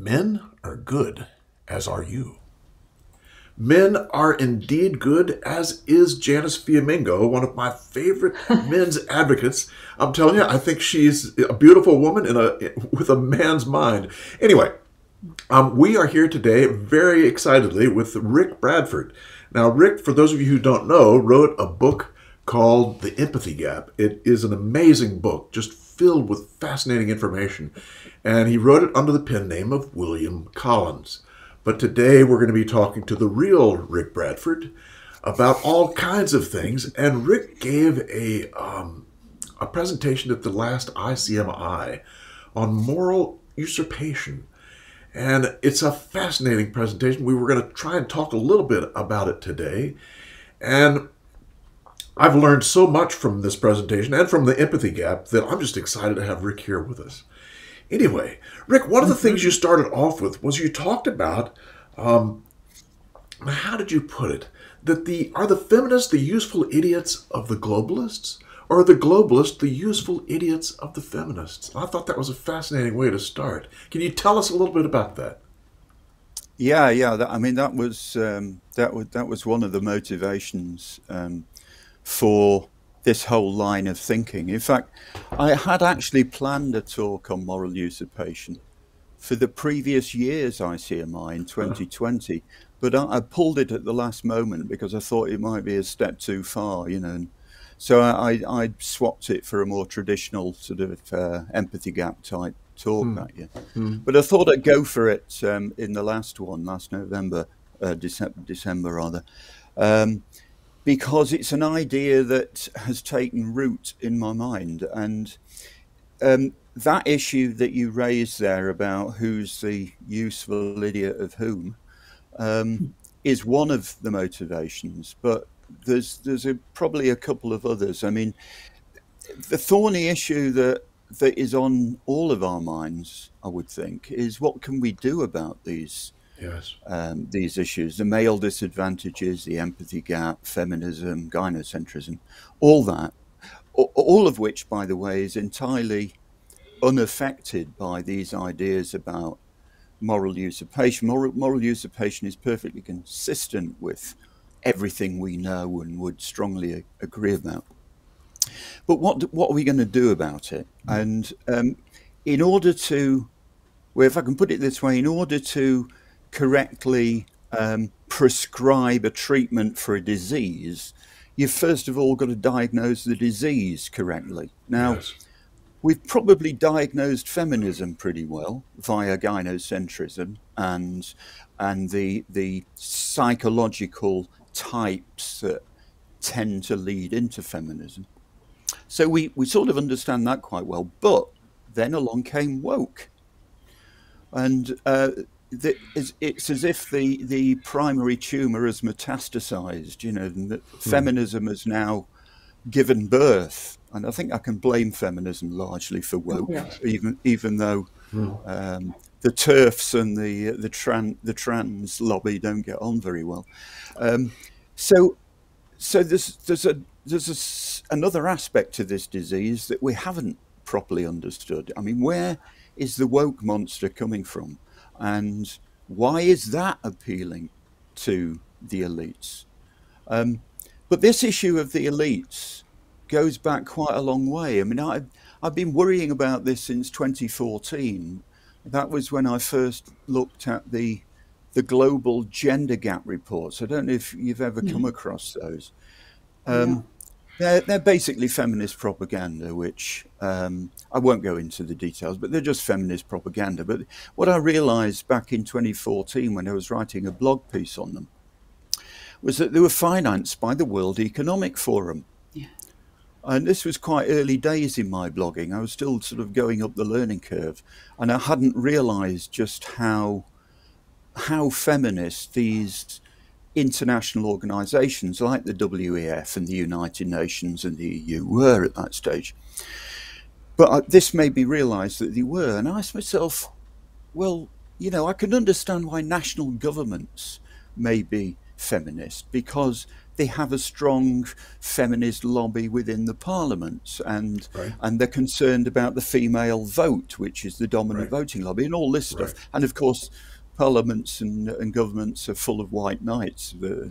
Men are good, as are you. Men are indeed good, as is Janice Fiamengo, one of my favorite men's advocates. I'm telling you, I think she's a beautiful woman in a with a man's mind. Anyway, um, we are here today very excitedly with Rick Bradford. Now, Rick, for those of you who don't know, wrote a book called The Empathy Gap. It is an amazing book, just filled with fascinating information. And he wrote it under the pen name of William Collins. But today we're going to be talking to the real Rick Bradford about all kinds of things. And Rick gave a, um, a presentation at the last ICMI on moral usurpation. And it's a fascinating presentation. We were going to try and talk a little bit about it today. And I've learned so much from this presentation and from the empathy gap that I'm just excited to have Rick here with us. Anyway, Rick, one of the things you started off with was you talked about um, how did you put it? That the are the feminists the useful idiots of the globalists, or are the globalists the useful idiots of the feminists? I thought that was a fascinating way to start. Can you tell us a little bit about that? Yeah, yeah. That, I mean, that was um, that was that was one of the motivations um, for this whole line of thinking. In fact, I had actually planned a talk on moral usurpation for the previous year's ICMI in 2020, but I, I, pulled it at the last moment because I thought it might be a step too far, you know. So I, I swapped it for a more traditional sort of uh, empathy gap type talk mm. that year. Mm. But I thought I'd go for it um, in the last one, last November, uh, December, December rather. Um, because it's an idea that has taken root in my mind. And um, that issue that you raised there about who's the useful idiot of whom um, is one of the motivations, but there's there's a, probably a couple of others. I mean, the thorny issue that that is on all of our minds, I would think, is what can we do about these yes. um, these issues, the male disadvantages, the empathy gap, feminism, gynocentrism, all that, all of which, by the way, is entirely unaffected by these ideas about moral usurpation. Moral, moral usurpation is perfectly consistent with everything we know and would strongly agree about. But what what are we going to do about it? And um, in order to, well, if I can put it this way, in order to correctly um, prescribe a treatment for a disease, you've first of all got to diagnose the disease correctly. Now, yes. we've probably diagnosed feminism pretty well via gynocentrism and and the the psychological types that tend to lead into feminism. So we, we sort of understand that quite well. But then along came woke. And uh, the, it's, it's, as if the, the primary tumor has metastasized, you know, mm. feminism has now given birth. And I think I can blame feminism largely for woke, yeah. even even though mm. um, the turfs and the the trans the trans lobby don't get on very well. Um, so so there's there's a there's a, another aspect to this disease that we haven't properly understood. I mean, where is the woke monster coming from? And why is that appealing to the elites? Um, but this issue of the elites goes back quite a long way. I mean, I, I've been worrying about this since 2014. That was when I first looked at the the global gender gap reports. I don't know if you've ever come mm. across those. Um, yeah. They're, they're basically feminist propaganda, which um, I won't go into the details, but they're just feminist propaganda. But what I realized back in 2014 when I was writing a blog piece on them was that they were financed by the World Economic Forum. Yeah. And this was quite early days in my blogging. I was still sort of going up the learning curve, and I hadn't realized just how how feminist these international organisations like the WEF and the United Nations and the EU were at that stage. But this made me realise that they were, and I asked myself, well, you know, I can understand why national governments may be feminist because they have a strong feminist lobby within the parliaments, and right. and they're concerned about the female vote, which is the dominant right. voting lobby, and all this stuff. Right. And of course, parliaments and, and governments are full of white knights, the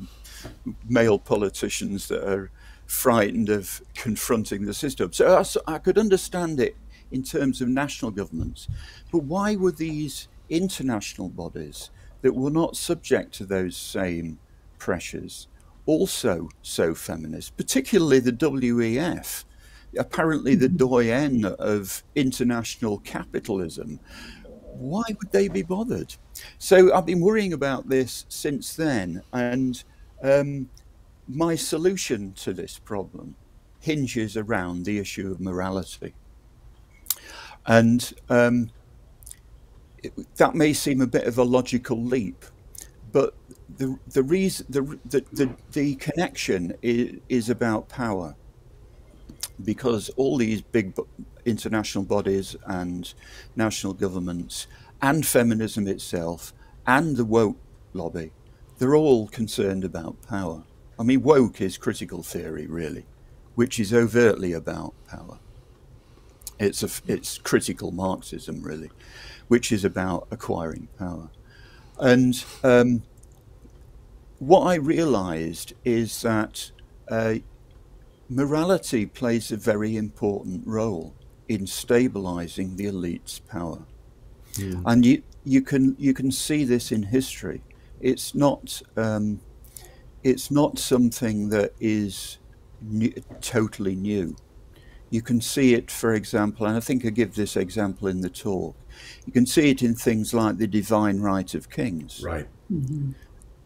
male politicians that are frightened of confronting the system. So I, I could understand it in terms of national governments, but why were these international bodies that were not subject to those same pressures also so feminist, particularly the WEF, apparently the mm-hmm. doyen of international capitalism. Why would they be bothered? So I've been worrying about this since then, and um, my solution to this problem hinges around the issue of morality. And um, it, that may seem a bit of a logical leap, but the the reason the the, the, the connection is, is about power because all these big international bodies and national governments and feminism itself and the woke lobby they're all concerned about power. I mean woke is critical theory really which is overtly about power. It's a, it's critical marxism really which is about acquiring power. And um, what I realized is that uh, morality plays a very important role in stabilizing the elite's power. Mm. And you, you, can, you can see this in history. It's not, um, it's not something that is new, totally new. You can see it, for example, and I think I give this example in the talk. You can see it in things like the divine right of kings. Right. Mm-hmm.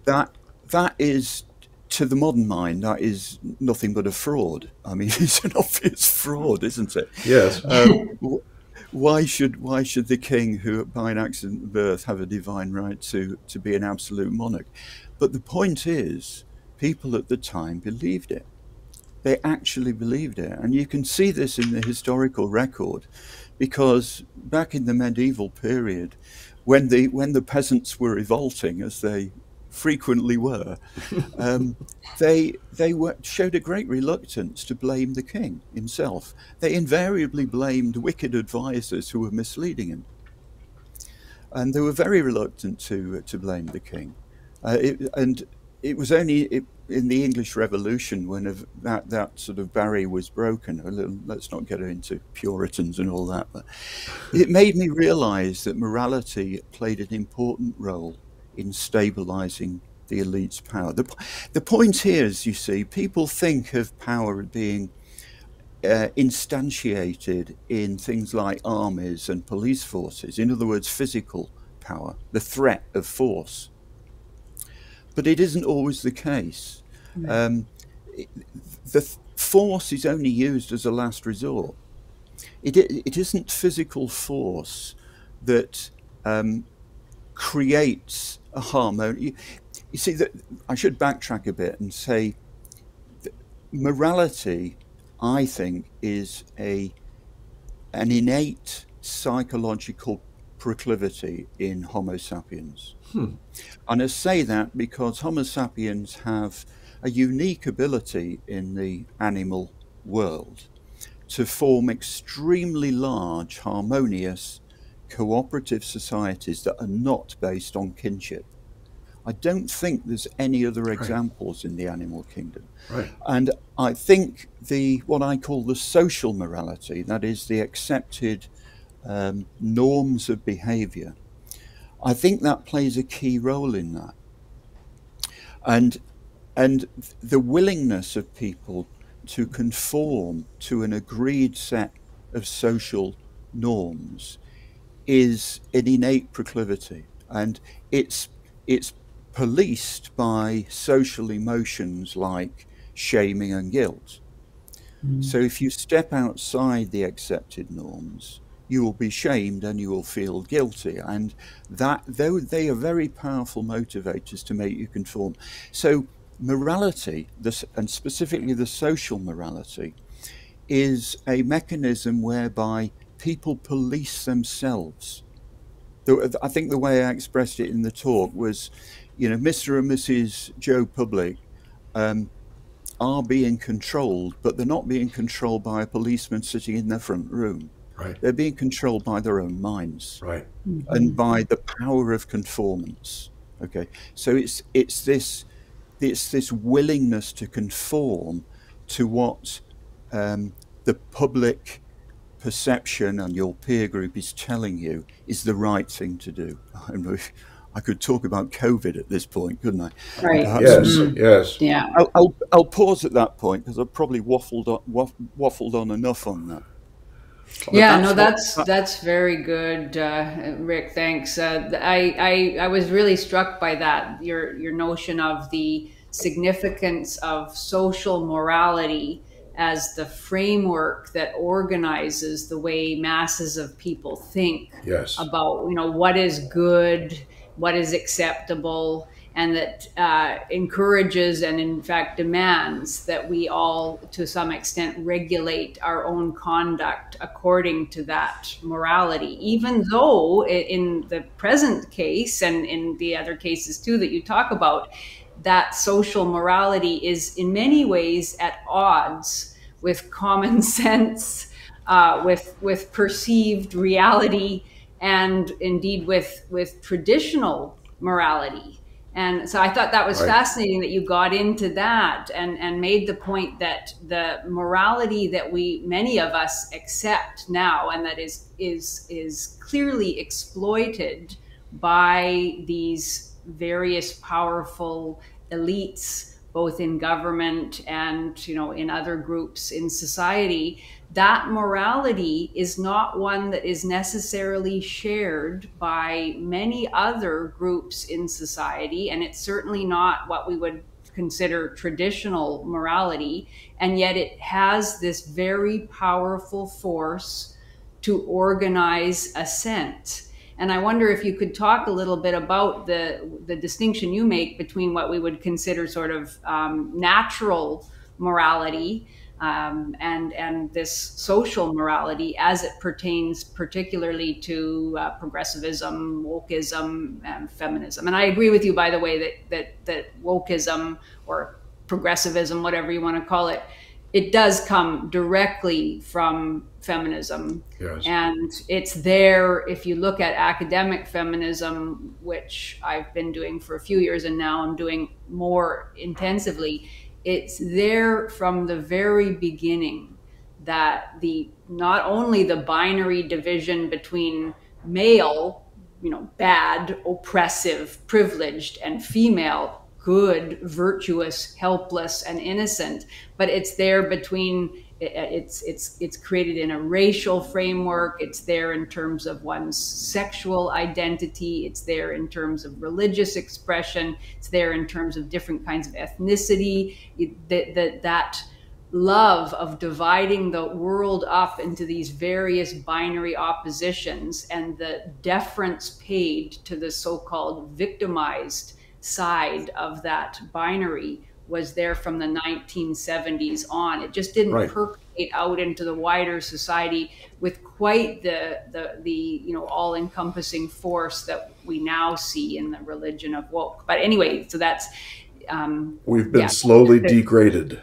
That that is to the modern mind, that is nothing but a fraud. I mean, it's an obvious fraud, isn't it? Yes. Um, why should why should the king, who by an accident of birth have a divine right to to be an absolute monarch? But the point is, people at the time believed it. They actually believed it, and you can see this in the historical record, because back in the medieval period, when the when the peasants were revolting, as they frequently were, um, they they were, showed a great reluctance to blame the king himself. They invariably blamed wicked advisors who were misleading him, and they were very reluctant to to blame the king. Uh, it, and it was only in the English Revolution when that that sort of barrier was broken. Little, let's not get into Puritans and all that, but it made me realise that morality played an important role in stabilizing the elite's power. The, the point here is, you see, people think of power being uh, instantiated in things like armies and police forces, in other words, physical power, the threat of force. But it isn't always the case. Um, it, the force is only used as a last resort. It, it isn't physical force that um, creates a harmony. You, you see, that I should backtrack a bit and say morality, I think, is a an innate psychological proclivity in Homo sapiens. Hmm. And I say that because Homo sapiens have a unique ability in the animal world to form extremely large, harmonious cooperative societies that are not based on kinship. I don't think there's any other examples in the animal kingdom. Right. And I think the what I call the social morality, that is the accepted um, norms of behavior, I think that plays a key role in that. And and the willingness of people to conform to an agreed set of social norms is an innate proclivity, and it's it's policed by social emotions like shaming and guilt. Mm. So if you step outside the accepted norms, you will be shamed and you will feel guilty. And that though they are very powerful motivators to make you conform. So morality, this, and specifically the social morality, is a mechanism whereby people police themselves. I think the way I expressed it in the talk was, you know, Mr. and Mrs. Joe Public um, are being controlled, but they're not being controlled by a policeman sitting in their front room. Right. They're being controlled by their own minds Right. and by the power of conformance. Okay, so it's it's this it's this willingness to conform to what um, the public perception and your peer group is telling you is the right thing to do. I could talk about COVID at this point, couldn't I? Right. Perhaps- Yes. Mm. Yes. Yeah. I'll, I'll, I'll pause at that point because I've probably waffled on, waff, waffled on enough on that. But yeah no that's that- that's very good uh, rick thanks uh, I, I i was really struck by that your your notion of the significance of social morality as the framework that organizes the way masses of people think Yes. about you know what is good what is acceptable and that uh, encourages and in fact demands that we all to some extent regulate our own conduct according to that morality even though in the present case and in the other cases too that you talk about that social morality is in many ways at odds with common sense uh, with with perceived reality and indeed with with traditional morality and so I thought that was Right. fascinating that you got into that and, and made the point that the morality that we many of us accept now and that is is is clearly exploited by these various powerful elites both in government and you know in other groups in society that morality is not one that is necessarily shared by many other groups in society and it's certainly not what we would consider traditional morality and yet it has this very powerful force to organize assent and I wonder if you could talk a little bit about the the distinction you make between what we would consider sort of um, natural morality um, and and this social morality as it pertains particularly to uh, progressivism, wokeism, and feminism. And I agree with you, by the way, that that that wokeism or progressivism, whatever you want to call it, it does come directly from feminism Yes. and it's there if you look at academic feminism which i've been doing for a few years and now i'm doing more intensively it's there from the very beginning that the not only the binary division between male you know bad oppressive privileged and female good virtuous helpless and innocent but it's there between Uh, it's it's it's created in a racial framework. It's there in terms of one's sexual identity. It's there in terms of religious expression. It's there in terms of different kinds of ethnicity. That that that love of dividing the world up into these various binary oppositions and the deference paid to the so-called victimized side of that binary was there from the 1970s on. It just didn't Right. percolate out into the wider society with quite the the, the you know all-encompassing force that we now see in the religion of woke. But anyway, so that's um, We've been Yeah. slowly degraded.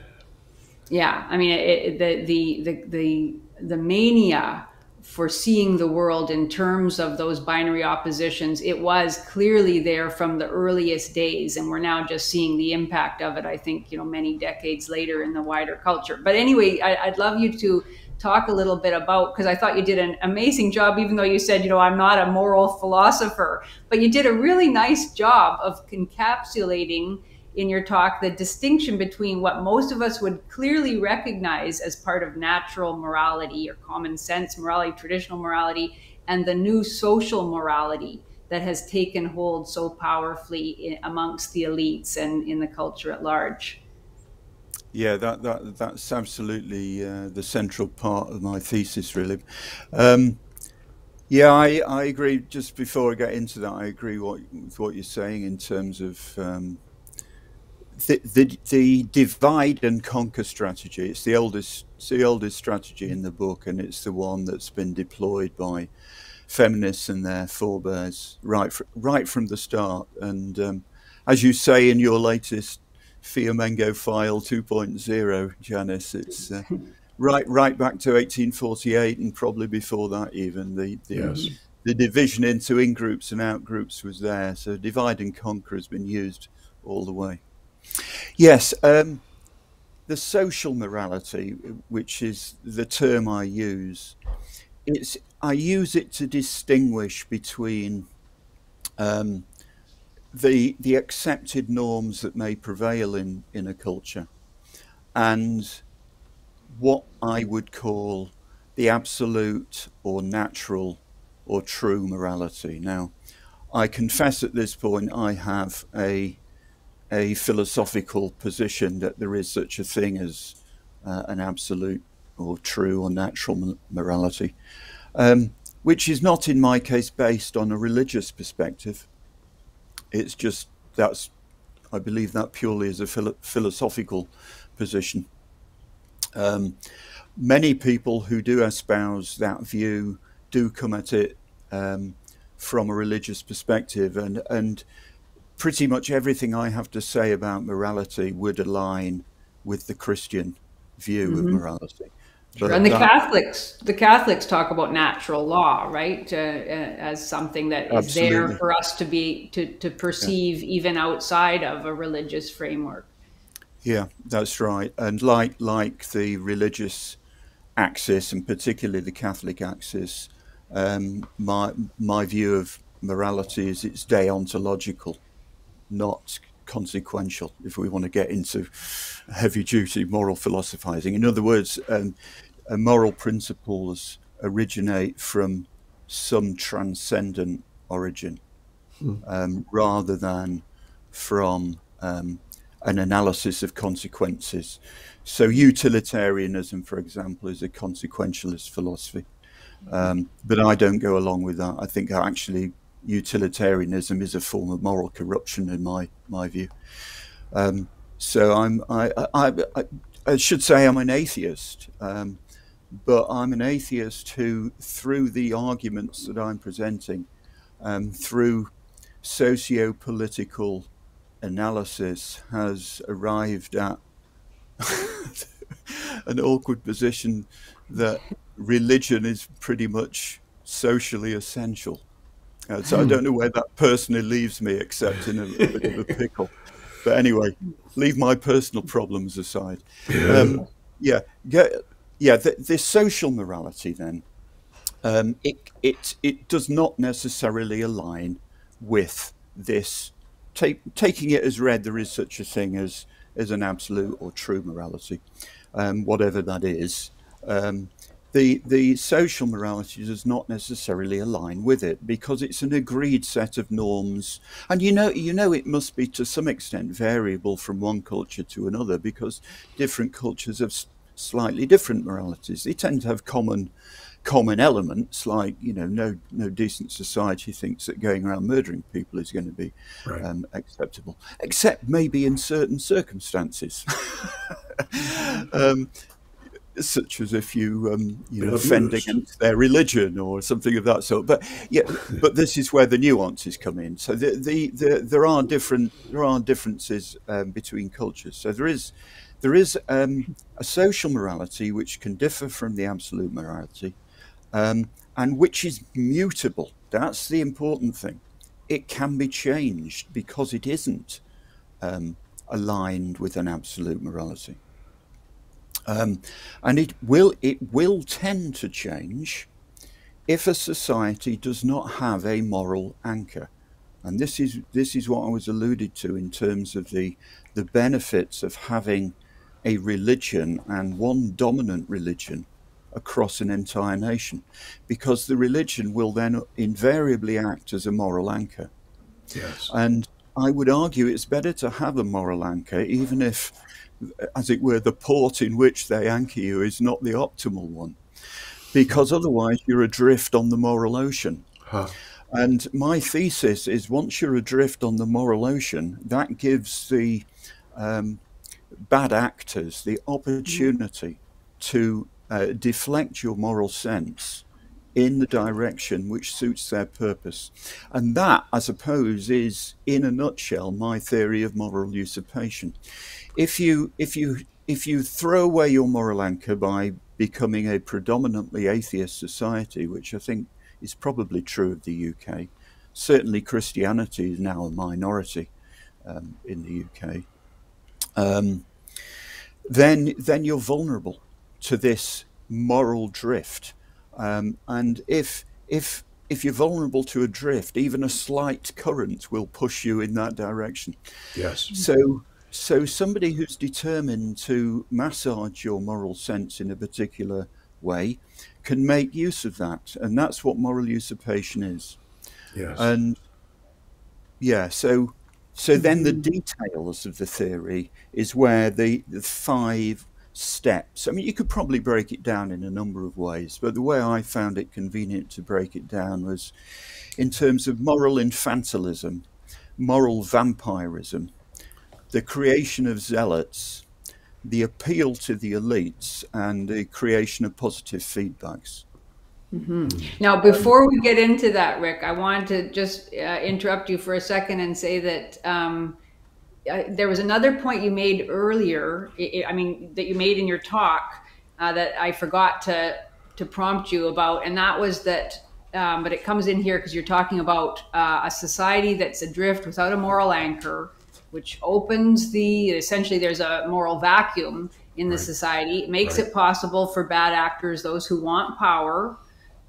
yeah, I mean, it, it, the, the the the the mania for seeing the world in terms of those binary oppositions, it was clearly there from the earliest days, and we're now just seeing the impact of it. I think you know many decades later in the wider culture. But anyway, I, I'd love you to talk a little bit about because I thought you did an amazing job, even though you said you know I'm not a moral philosopher, but you did a really nice job of encapsulating in your talk the distinction between what most of us would clearly recognize as part of natural morality or common sense morality, traditional morality, and the new social morality that has taken hold so powerfully amongst the elites and in the culture at large. Yeah, that, that that's absolutely uh, the central part of my thesis, really. Um, yeah, I, I agree. Just before I get into that, I agree what, with what you're saying in terms of um, the, the the divide and conquer strategy. It's the oldest it's the oldest strategy in the book, and it's the one that's been deployed by feminists and their forebears right fr- right from the start. And um, as you say in your latest Fiamengo file 2.0, Janice. It's uh, right right back to 1848 and probably before that even. The, the, yes. the division into in groups and out groups was there. So divide and conquer has been used all the way. Yes, um, the social morality, which is the term I use, it's I use it to distinguish between um, the the accepted norms that may prevail in in a culture and what I would call the absolute or natural or true morality. Now, I confess at this point I have a a philosophical position that there is such a thing as uh, an absolute or true or natural morality, um, which is not in my case based on a religious perspective. It's just that's, I believe that purely is a philo- philosophical position. Um, many people who do espouse that view do come at it um, from a religious perspective, and and pretty much everything I have to say about morality would align with the Christian view mm-hmm. of morality. But and the that, Catholics, the Catholics talk about natural law, right, uh, uh, as something that is absolutely. there for us to be to to perceive yeah. even outside of a religious framework. Yeah, that's right. And like like the religious axis, and particularly the Catholic axis, um, my my view of morality is it's deontological, not consequential. If we want to get into heavy duty moral philosophizing, in other words, um, moral principles originate from some transcendent origin, hmm. um, rather than from um, an analysis of consequences. So, utilitarianism, for example, is a consequentialist philosophy. Um, but I don't go along with that. I think actually utilitarianism is a form of moral corruption in my my view. Um, so I'm I, I, I, I, should say I'm an atheist, um, but I'm an atheist who, through the arguments that I'm presenting, um, through socio-political analysis has arrived at an awkward position that religion is pretty much socially essential. Uh, so I don't know where that personally leaves me, except in a, a bit of a pickle. But anyway, leave my personal problems aside. Um, yeah, yeah. The, this social morality, then, um, it it it does not necessarily align with this take, taking it as read, there is such a thing as as an absolute or true morality, um, whatever that is. Um, the the social morality does not necessarily align with it because it's an agreed set of norms, and you know you know it must be to some extent variable from one culture to another because different cultures have slightly different moralities. They tend to have common common elements like you know no no decent society thinks that going around murdering people is going to be right. um, acceptable except maybe in certain circumstances um, such as if you um, you know offend against their religion or something of that sort but yeah but this is where the nuances come in so the, the, the there are different there are differences um, between cultures so there is there is um, a social morality which can differ from the absolute morality um, and which is mutable. That's the important thing. It can be changed because it isn't um, aligned with an absolute morality. Um, and it will it will tend to change if a society does not have a moral anchor. And this is this is what I was alluded to in terms of the the benefits of having a religion and one dominant religion across an entire nation because the religion will then invariably act as a moral anchor. Yes. And I would argue it's better to have a moral anchor, even if, as it were, the port in which they anchor you is not the optimal one, because otherwise you're adrift on the moral ocean. Huh. And my thesis is once you're adrift on the moral ocean, that gives the um, bad actors the opportunity to uh, deflect your moral sense in the direction which suits their purpose. And that, I suppose, is in a nutshell my theory of moral usurpation. If you if you if you throw away your moral anchor by becoming a predominantly atheist society, which I think is probably true of the UK, certainly Christianity is now a minority um, in the UK. Um, then then you're vulnerable to this moral drift. Um, and if if if you're vulnerable to a drift, even a slight current will push you in that direction. Yes. So so somebody who's determined to massage your moral sense in a particular way can make use of that, and that's what moral usurpation is. Yes. And yeah, so so then the mm-hmm. details of the theory is where the, the five steps. I mean, you could probably break it down in a number of ways, but the way I found it convenient to break it down was in terms of moral infantilism, moral vampirism, the creation of zealots, the appeal to the elites, and the creation of positive feedbacks. Mm-hmm. Now, before we get into that, Rick, I wanted to just uh, interrupt you for a second and say that um, uh, there was another point you made earlier. I mean, that you made in your talk uh, that I forgot to to prompt you about, and that was that. Um, but it comes in here because you're talking about uh, a society that's adrift without a moral anchor, which opens the essentially there's a moral vacuum in the right. society. It makes right. it possible for bad actors, those who want power,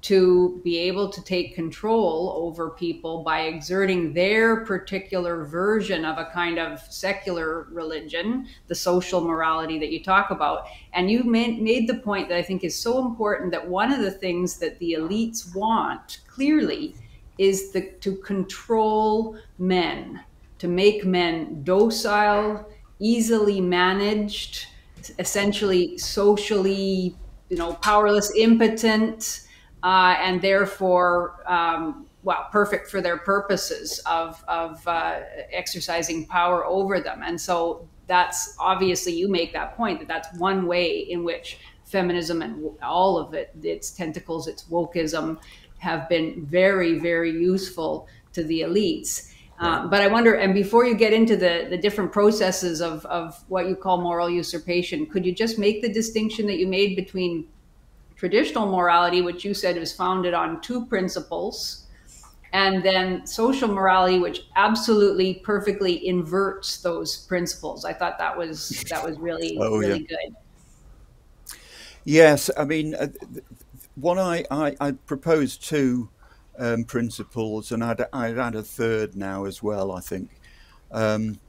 to be able to take control over people by exerting their particular version of a kind of secular religion, the social morality that you talk about. And you made the point that I think is so important that one of the things that the elites want clearly is the, to control men, to make men docile, easily managed, essentially socially, you know, powerless, impotent uh, and therefore, um, well, perfect for their purposes of, of uh, exercising power over them. And so that's obviously, you make that point that that's one way in which feminism and all of it, its tentacles, its wokeism, have been very, very useful to the elites. Um, but I wonder, and before you get into the, the different processes of, of what you call moral usurpation, could you just make the distinction that you made between traditional morality, which you said is founded on two principles, and then social morality, which absolutely perfectly inverts those principles. I thought that was that was really oh, really yeah. good. Yes, I mean, uh, what I, I, I proposed two um, principles, and I'd, I'd add a third now as well. I think. Um,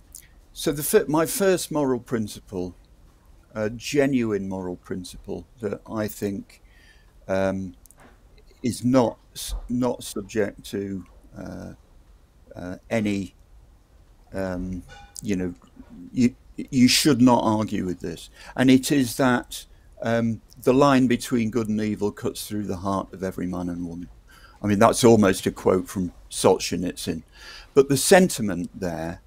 so the my first moral principle, a genuine moral principle that I think um, is not not subject to uh, uh, any. Um, you know, you you should not argue with this, and it is that um, the line between good and evil cuts through the heart of every man and woman. I mean, that's almost a quote from Solzhenitsyn, but the sentiment there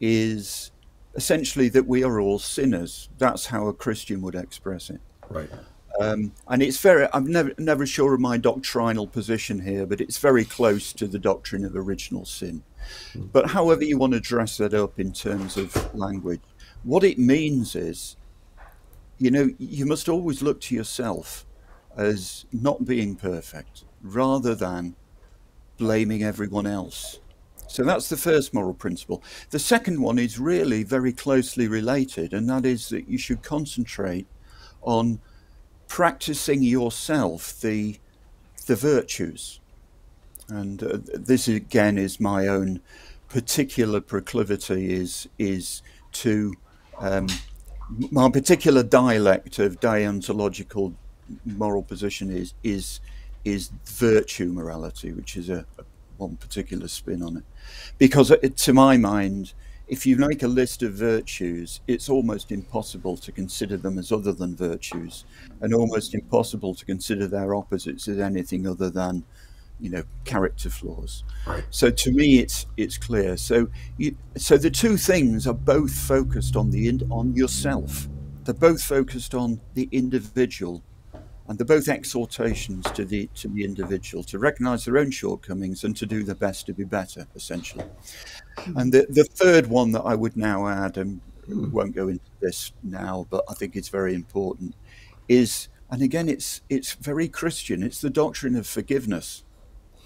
is essentially that we are all sinners. That's how a Christian would express it. Right. Um, and it's very, I'm never, never sure of my doctrinal position here, but it's very close to the doctrine of original sin. Mm. But however you want to dress that up in terms of language, what it means is, you know, you must always look to yourself as not being perfect rather than blaming everyone else. So that's the first moral principle. The second one is really very closely related, and that is that you should concentrate on practicing yourself the the virtues. And uh, this again is my own particular proclivity is is to um, my particular dialect of deontological moral position is is is virtue morality, which is a, a one particular spin on it, because it, uh, to my mind, if you make a list of virtues, it's almost impossible to consider them as other than virtues, and almost impossible to consider their opposites as anything other than, you know, character flaws. Right. So to me, it's it's clear. So you, so the two things are both focused on the on yourself. They're both focused on the individual and they're both exhortations to the to the individual to recognize their own shortcomings and to do their best to be better, essentially. And the the third one that I would now add, and won't go into this now, but I think it's very important, is and again it's it's very Christian. It's the doctrine of forgiveness.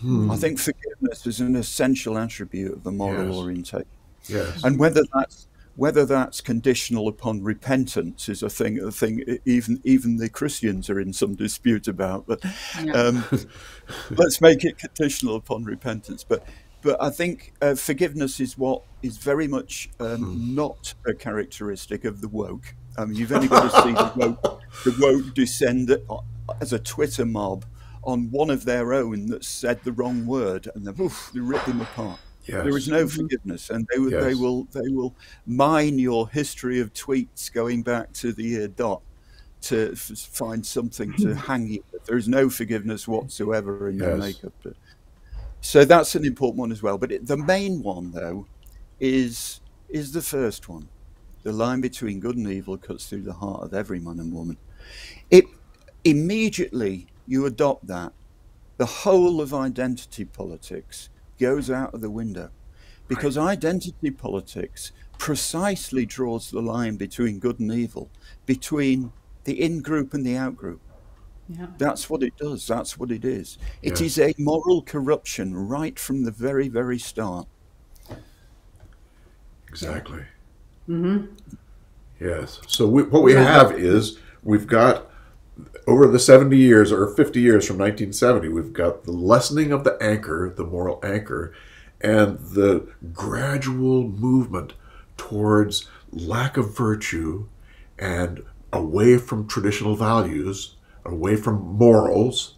Hmm. I think forgiveness is an essential attribute of the moral yes. orientation. Yes. And whether that's whether that's conditional upon repentance is a thing. A thing even even the Christians are in some dispute about. But yeah. um, let's make it conditional upon repentance. But but I think uh, forgiveness is what is very much um, hmm. not a characteristic of the woke. I mean, you've only got to see the woke, the woke descend as a Twitter mob on one of their own that said the wrong word, and they, oof, they rip them apart. Yes. There is no mm-hmm. forgiveness, and they, yes. they will they will mine your history of tweets going back to the year dot to find something to hang you with. There is no forgiveness whatsoever in yes. your makeup. So that's an important one as well. But it, the main one, though, is is the first one. The line between good and evil cuts through the heart of every man and woman. It immediately you adopt that, the whole of identity politics goes out of the window because right. identity politics precisely draws the line between good and evil, between the in group and the out group. Yeah. That's what it does. That's what it is. It yes. is a moral corruption right from the very, very start. Exactly. Mm-hmm. Yes. So we, what we have is we've got over the 70 years or 50 years from 1970, we've got the lessening of the anchor, the moral anchor, and the gradual movement towards lack of virtue and away from traditional values, away from morals.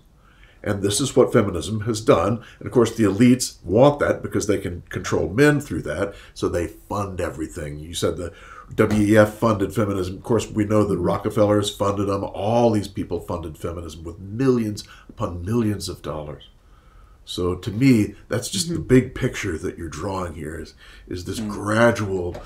And this is what feminism has done. And of course, the elites want that because they can control men through that. So they fund everything. You said the WEF funded feminism. Of course, we know that Rockefellers funded them. All these people funded feminism with millions upon millions of dollars. So to me, that's just mm-hmm. the big picture that you're drawing here is, is this mm-hmm. gradual,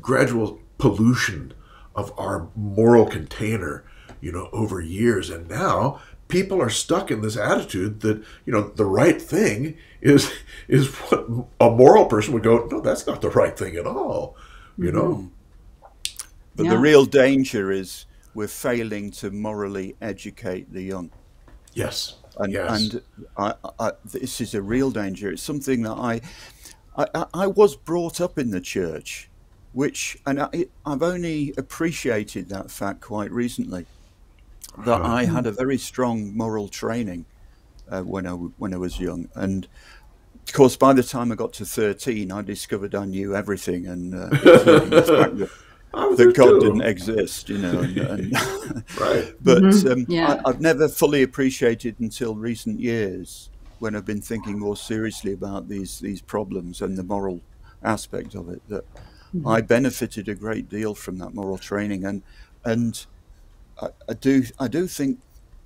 gradual pollution of our moral container, you know, over years. And now people are stuck in this attitude that, you know, the right thing is is what a moral person would go, no, that's not the right thing at all. You know? But yeah. the real danger is we're failing to morally educate the young. Yes. And, yes. and I, I, this is a real danger. It's something that I, I, I was brought up in the church, which, and I, have only appreciated that fact quite recently, that I had a very strong moral training uh, when I when I was young, and of course, by the time I got to thirteen, I discovered I knew everything, and uh, that God too. didn't exist, you know. And, and right. But mm-hmm. um, yeah. I, have never fully appreciated until recent years when I've been thinking more seriously about these these problems and the moral aspect of it that mm-hmm. I benefited a great deal from that moral training and and I, I do I do think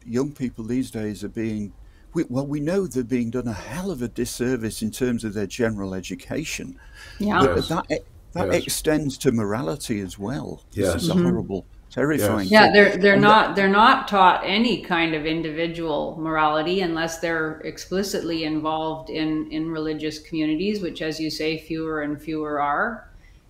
young people these days are being we, well, we know they're being done a hell of a disservice in terms of their general education. Yeah. Yes. That, that yes. extends to morality as well. Yes. This is mm-hmm. a horrible, terrifying. Yes. Yeah, they're they're and not that, they're not taught any kind of individual morality unless they're explicitly involved in in religious communities, which, as you say, fewer and fewer are.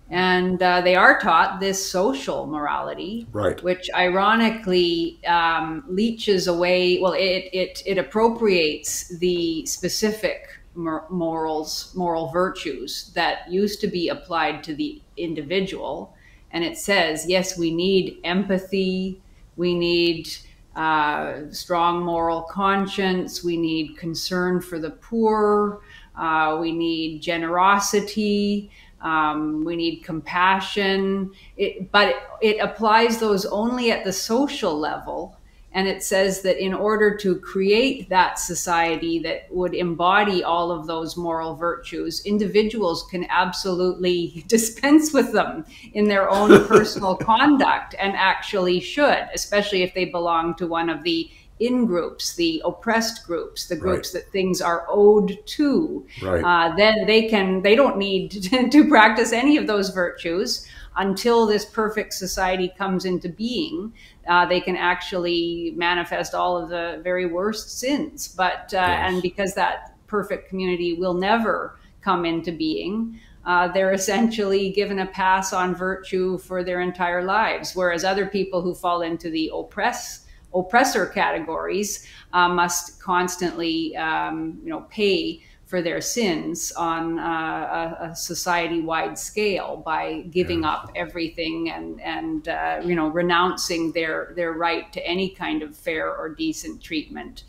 And uh, they are taught this social morality, right. which ironically um, leeches away. Well, it, it it appropriates the specific morals, moral virtues that used to be applied to the individual. And it says, yes, we need empathy, we need uh, strong moral conscience, we need concern for the poor, uh, we need generosity. Um, we need compassion, it, but it, it applies those only at the social level and it says that in order to create that society that would embody all of those moral virtues, individuals can absolutely dispense with them in their own personal conduct and actually should, especially if they belong to one of the in groups, the oppressed groups, the groups right. that things are owed to, right. uh, then they can they don't need to, to practice any of those virtues until this perfect society comes into being. Uh, they can actually manifest all of the very worst sins. But uh, yes. and because that perfect community will never come into being. Uh, they're essentially given a pass on virtue for their entire lives, whereas other people who fall into the oppress oppressor categories uh, must constantly, um, you know, pay for their sins on uh, a, a society-wide scale by giving up everything and and uh, you know renouncing their their right to any kind of fair or decent treatment.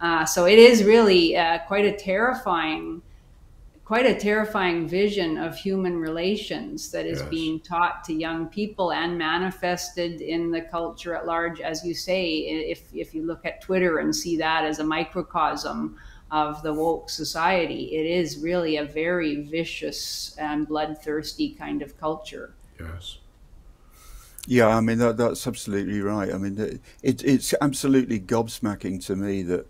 Uh, so it is really uh, quite a terrifying quite a terrifying vision of human relations that is yes. being taught to young people and manifested in the culture at large as you say if if you look at twitter and see that as a microcosm of the woke society it is really a very vicious and bloodthirsty kind of culture yes yeah, I mean that, that's absolutely right. I mean, it, it's absolutely gobsmacking to me that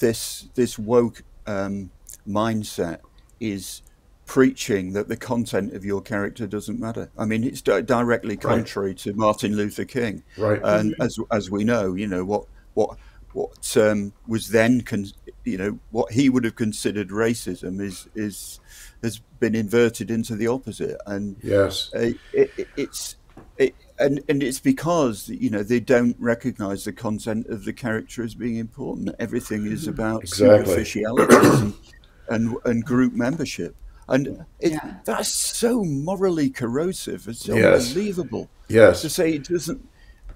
this this woke um, mindset is preaching that the content of your character doesn't matter. I mean, it's di- directly contrary right. to Martin Luther King. Right. And as as we know, you know what what what um, was then, con- you know, what he would have considered racism is is has been inverted into the opposite. And yes, uh, it, it, it's it, and and it's because you know they don't recognize the content of the character as being important. Everything is about exactly. superficialities and, and, and group membership, and it, yeah. that's so morally corrosive. It's yes. unbelievable. Yes, to say it doesn't.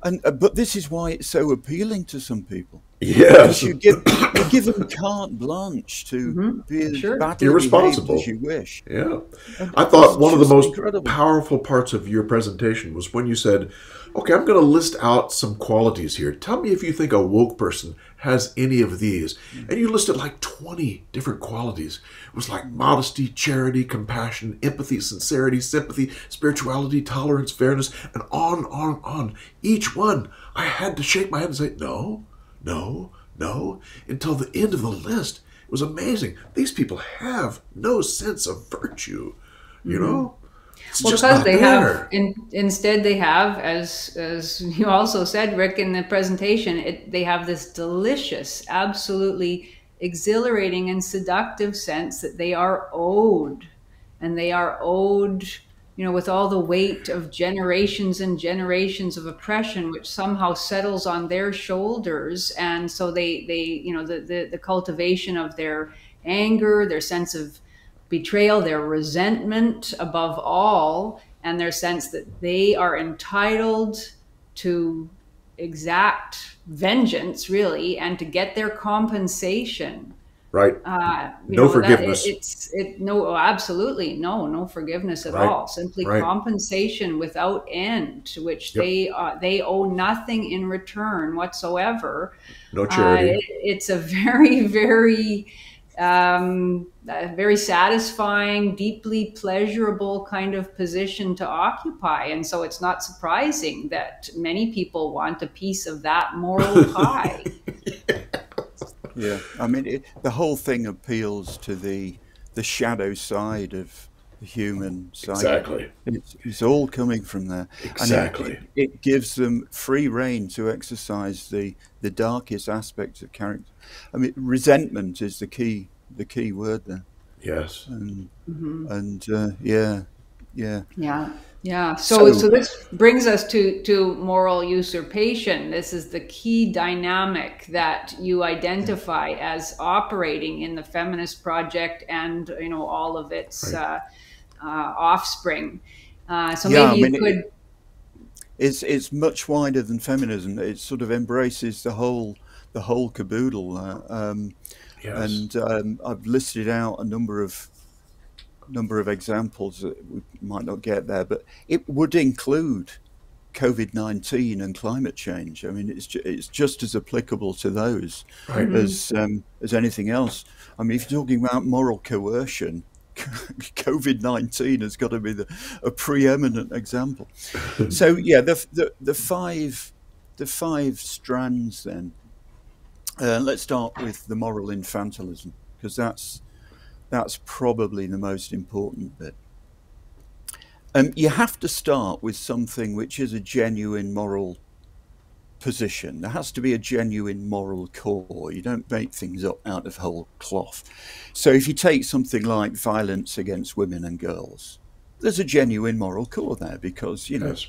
And uh, but this is why it's so appealing to some people. Yes, you give you give them carte blanche to mm-hmm. be as sure. irresponsible as you wish. Yeah, and I thought one of the most incredible. powerful parts of your presentation was when you said, "Okay, I'm going to list out some qualities here. Tell me if you think a woke person has any of these." Mm-hmm. And you listed like 20 different qualities. It was like modesty, charity, compassion, empathy, sincerity, sympathy, spirituality, tolerance, fairness, and on, on, on. Each one, I had to shake my head and say, "No." no, no, until the end of the list. It was amazing. These people have no sense of virtue, you mm-hmm. know? It's well, because they there. have, in, instead, they have, as as you also said, Rick, in the presentation, it, they have this delicious, absolutely exhilarating and seductive sense that they are owed, and they are owed you know, with all the weight of generations and generations of oppression, which somehow settles on their shoulders. And so they, they, you know, the, the, the cultivation of their anger, their sense of betrayal, their resentment above all, and their sense that they are entitled to exact vengeance, really, and to get their compensation right? Uh, no know, forgiveness. It, it's it no absolutely no no forgiveness at right. all. Simply right. compensation without end, to which yep. they uh, they owe nothing in return whatsoever. No charity. Uh, it, it's a very very um, very satisfying, deeply pleasurable kind of position to occupy. And so it's not surprising that many people want a piece of that moral pie. Yeah, I mean, it, the whole thing appeals to the the shadow side of the human side. Exactly. It's, it's all coming from there. Exactly. It, it, it, gives them free reign to exercise the the darkest aspects of character. I mean, resentment is the key the key word there. Yes. And mm-hmm. and uh, yeah, yeah. Yeah. Yeah. So, so, so this brings us to to moral usurpation. This is the key dynamic that you identify as operating in the feminist project and you know all of its right. uh, offspring. Uh, so yeah, maybe you I mean, could. It, it's it's much wider than feminism. It sort of embraces the whole the whole caboodle. Uh, um, yes. And um, I've listed out a number of number of examples that we might not get there, but it would include COVID 19 and climate change. I mean, it's, ju- it's just as applicable to those right. as, um, as anything else. I mean, if you're talking about moral coercion, COVID 19 has got to be the, a preeminent example. so, yeah, the, the, the, five, the five strands then Uh, let's start with the moral infantilism because that's that's probably the most important bit. Um, you have to start with something which is a genuine moral position. There has to be a genuine moral core. You don't make things up out of whole cloth. So if you take something like violence against women and girls, there's a genuine moral core there because, you know, yes.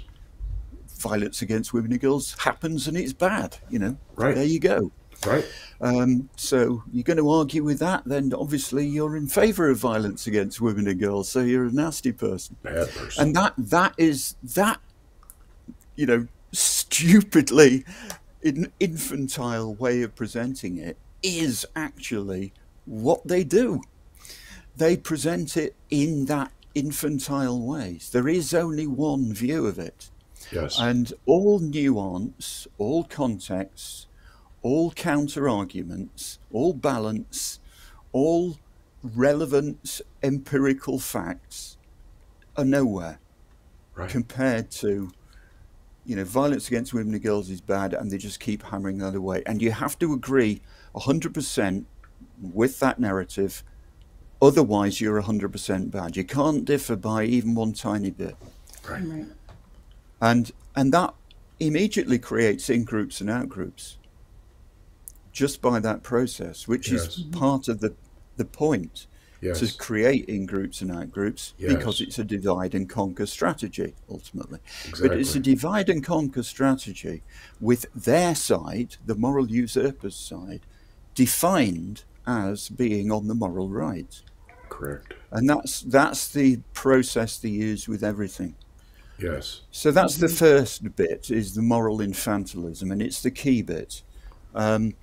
violence against women and girls happens and it's bad, you know. Right. There you go. Right. Um, so you're going to argue with that, then obviously you're in favour of violence against women and girls. So you're a nasty person. Bad person. And that that is that, you know, stupidly in, infantile way of presenting it is actually what they do. They present it in that infantile ways. There is only one view of it. Yes. And all nuance, all context, all counter arguments, all balance, all relevant empirical facts are nowhere right. compared to you know violence against women and girls is bad and they just keep hammering that away and you have to agree 100% with that narrative otherwise you're 100% bad you can't differ by even one tiny bit right. right. and and that immediately creates in groups and out groups just by that process, which yes. is part of the the point yes. to create in groups and out groups yes. because it's a divide and conquer strategy ultimately. Exactly. But it's a divide and conquer strategy with their side, the moral usurpers side, defined as being on the moral right. Correct. And that's that's the process they use with everything. Yes. So that's the first bit is the moral infantilism, and it's the key bit. Um,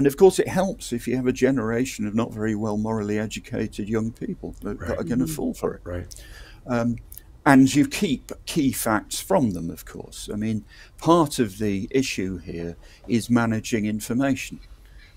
and of course, it helps if you have a generation of not very well morally educated young people that, right. are going to fall for it. Right. Um, and you keep key facts from them, of course. I mean, part of the issue here is managing information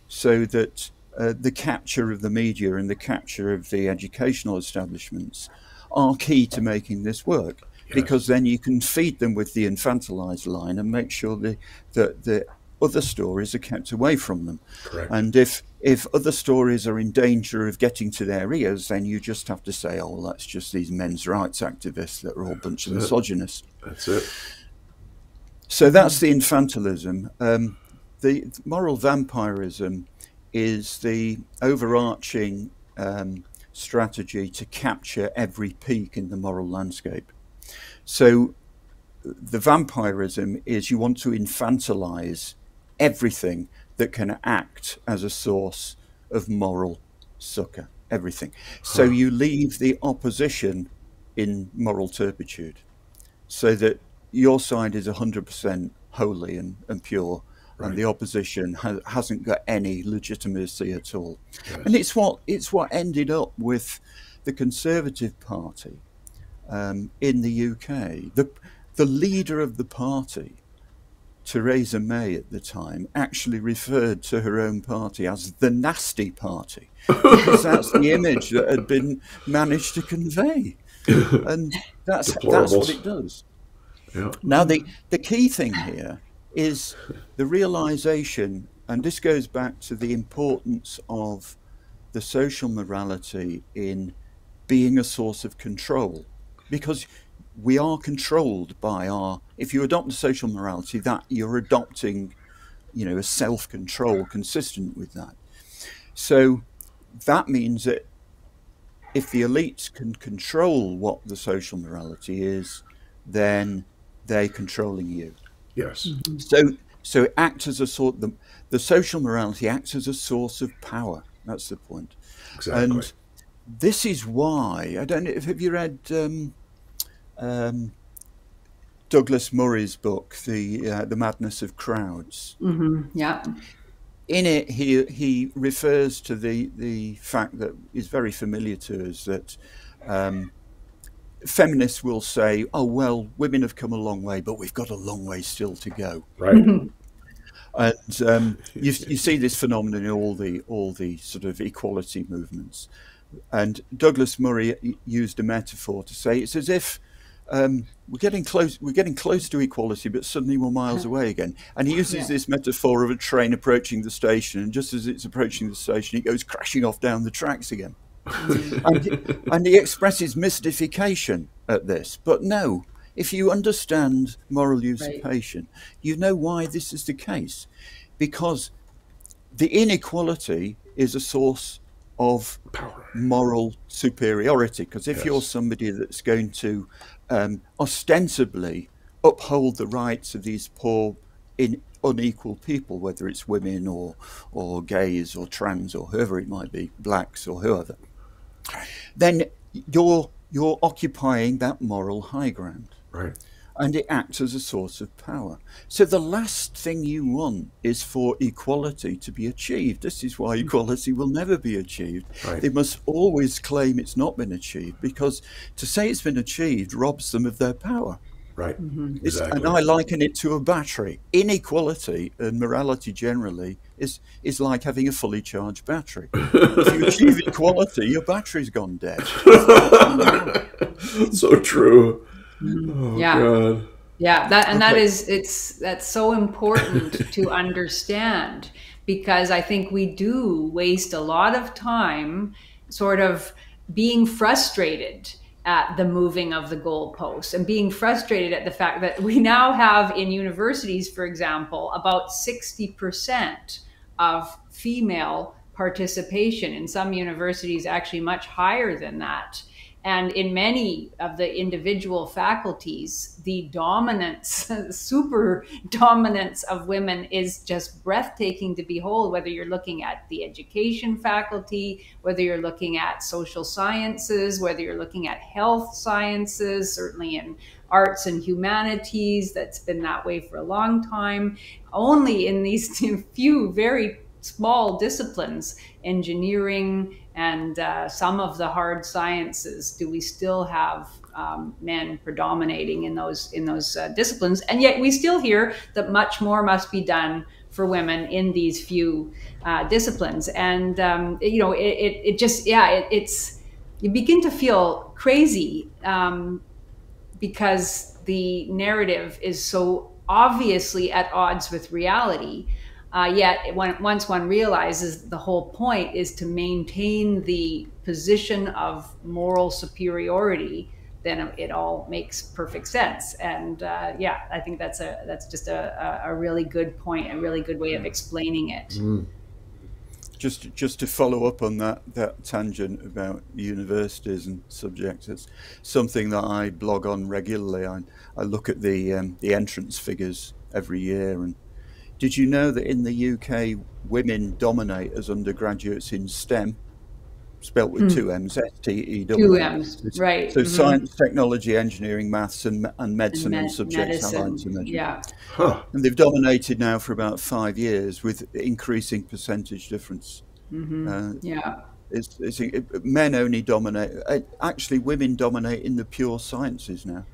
so that uh, the capture of the media and the capture of the educational establishments are key to making this work. Yes. Because then you can feed them with the infantilized line and make sure the, that the other stories are kept away from them. Correct. And if if other stories are in danger of getting to their ears, then you just have to say, "Oh, that's just these men's rights activists that are all a bunch of misogynists." That's it. So that's the infantilism. Um, the moral vampirism is the overarching um, strategy to capture every peak in the moral landscape. So the vampirism is you want to infantilize everything that can act as a source of moral succor. Everything. So you leave the opposition in moral turpitude so that your side is 100% holy and, and pure. Right. And the opposition ha- hasn't got any legitimacy at all, yes. and it's what it's what ended up with the Conservative Party um, in the UK. The the leader of the party Theresa May at the time actually referred to her own party as the nasty party because that's the image that had been managed to convey. And that's, that's what it does. Yeah. Now, the, the key thing here is the realization, and this goes back to the importance of the social morality in being a source of control. Because we are controlled by our if you adopt a social morality that you're adopting you know a self-control consistent with that. So that means that if the elites can control what the social morality is then they're controlling you. Yes. Mm-hmm. so so it acts as a sort the, the social morality acts as a source of power. That's the point. Exactly. and this is why i don't know if have you read um, um, Douglas Murray's book, the uh, the Madness of Crowds. Mm-hmm. Yeah. In it, he he refers to the the fact that is very familiar to us that um, feminists will say, "Oh well, women have come a long way, but we've got a long way still to go." Right. and um, you, you see this phenomenon in all the all the sort of equality movements. And Douglas Murray used a metaphor to say it's as if um, we're getting close we're getting close to equality but suddenly we're miles away again and he uses yeah. this metaphor of a train approaching the station and just as it's approaching the station it goes crashing off down the tracks again and, and he expresses mystification at this but no if you understand moral usurpation right. you know why this is the case because the inequality is a source of Power. moral superiority. Because if yes. you're somebody that's going to um, ostensibly uphold the rights of these poor, in, unequal people, whether it's women or or gays or trans or whoever it might be, blacks or whoever, then you're you're occupying that moral high ground. Right and it acts as a source of power. So the last thing you want is for equality to be achieved. This is why equality will never be achieved. Right. They must always claim it's not been achieved because to say it's been achieved robs them of their power. Right. Mm-hmm. Exactly. And I liken it to a battery. Inequality and morality generally is is like having a fully charged battery. if you achieve equality, your battery's gone dead. so true. Oh, yeah. God. Yeah, that and that is it's that's so important to understand because I think we do waste a lot of time sort of being frustrated at the moving of the goalposts and being frustrated at the fact that we now have in universities, for example, about 60% of female participation. In some universities, actually much higher than that. And in many of the individual faculties, the dominance, super dominance of women is just breathtaking to behold, whether you're looking at the education faculty, whether you're looking at social sciences, whether you're looking at health sciences, certainly in arts and humanities, that's been that way for a long time. Only in these few very small disciplines, engineering, and uh, some of the hard sciences do we still have um, men predominating in those in those uh, disciplines? And yet we still hear that much more must be done for women in these few uh, disciplines. And um, you know it, it, it just yeah it, it's you begin to feel crazy um, because the narrative is so obviously at odds with reality uh, yet, when, once one realizes the whole point is to maintain the position of moral superiority, then it all makes perfect sense. And uh, yeah, I think that's a that's just a, a really good point, a really good way of explaining it. Mm. Just just to follow up on that that tangent about universities and subjects, it's something that I blog on regularly. I, I look at the um, the entrance figures every year and did you know that in the UK, women dominate as undergraduates in STEM? Spelt with mm. two M's, S T E W. Two M's, right. So mm-hmm. science, technology, engineering, maths, and, and medicine and, me- and subjects medicine. to measure. Yeah. Huh. And they've dominated now for about five years with increasing percentage difference. Mm-hmm. Uh, yeah. It's, it's, it, men only dominate. Uh, actually, women dominate in the pure sciences now.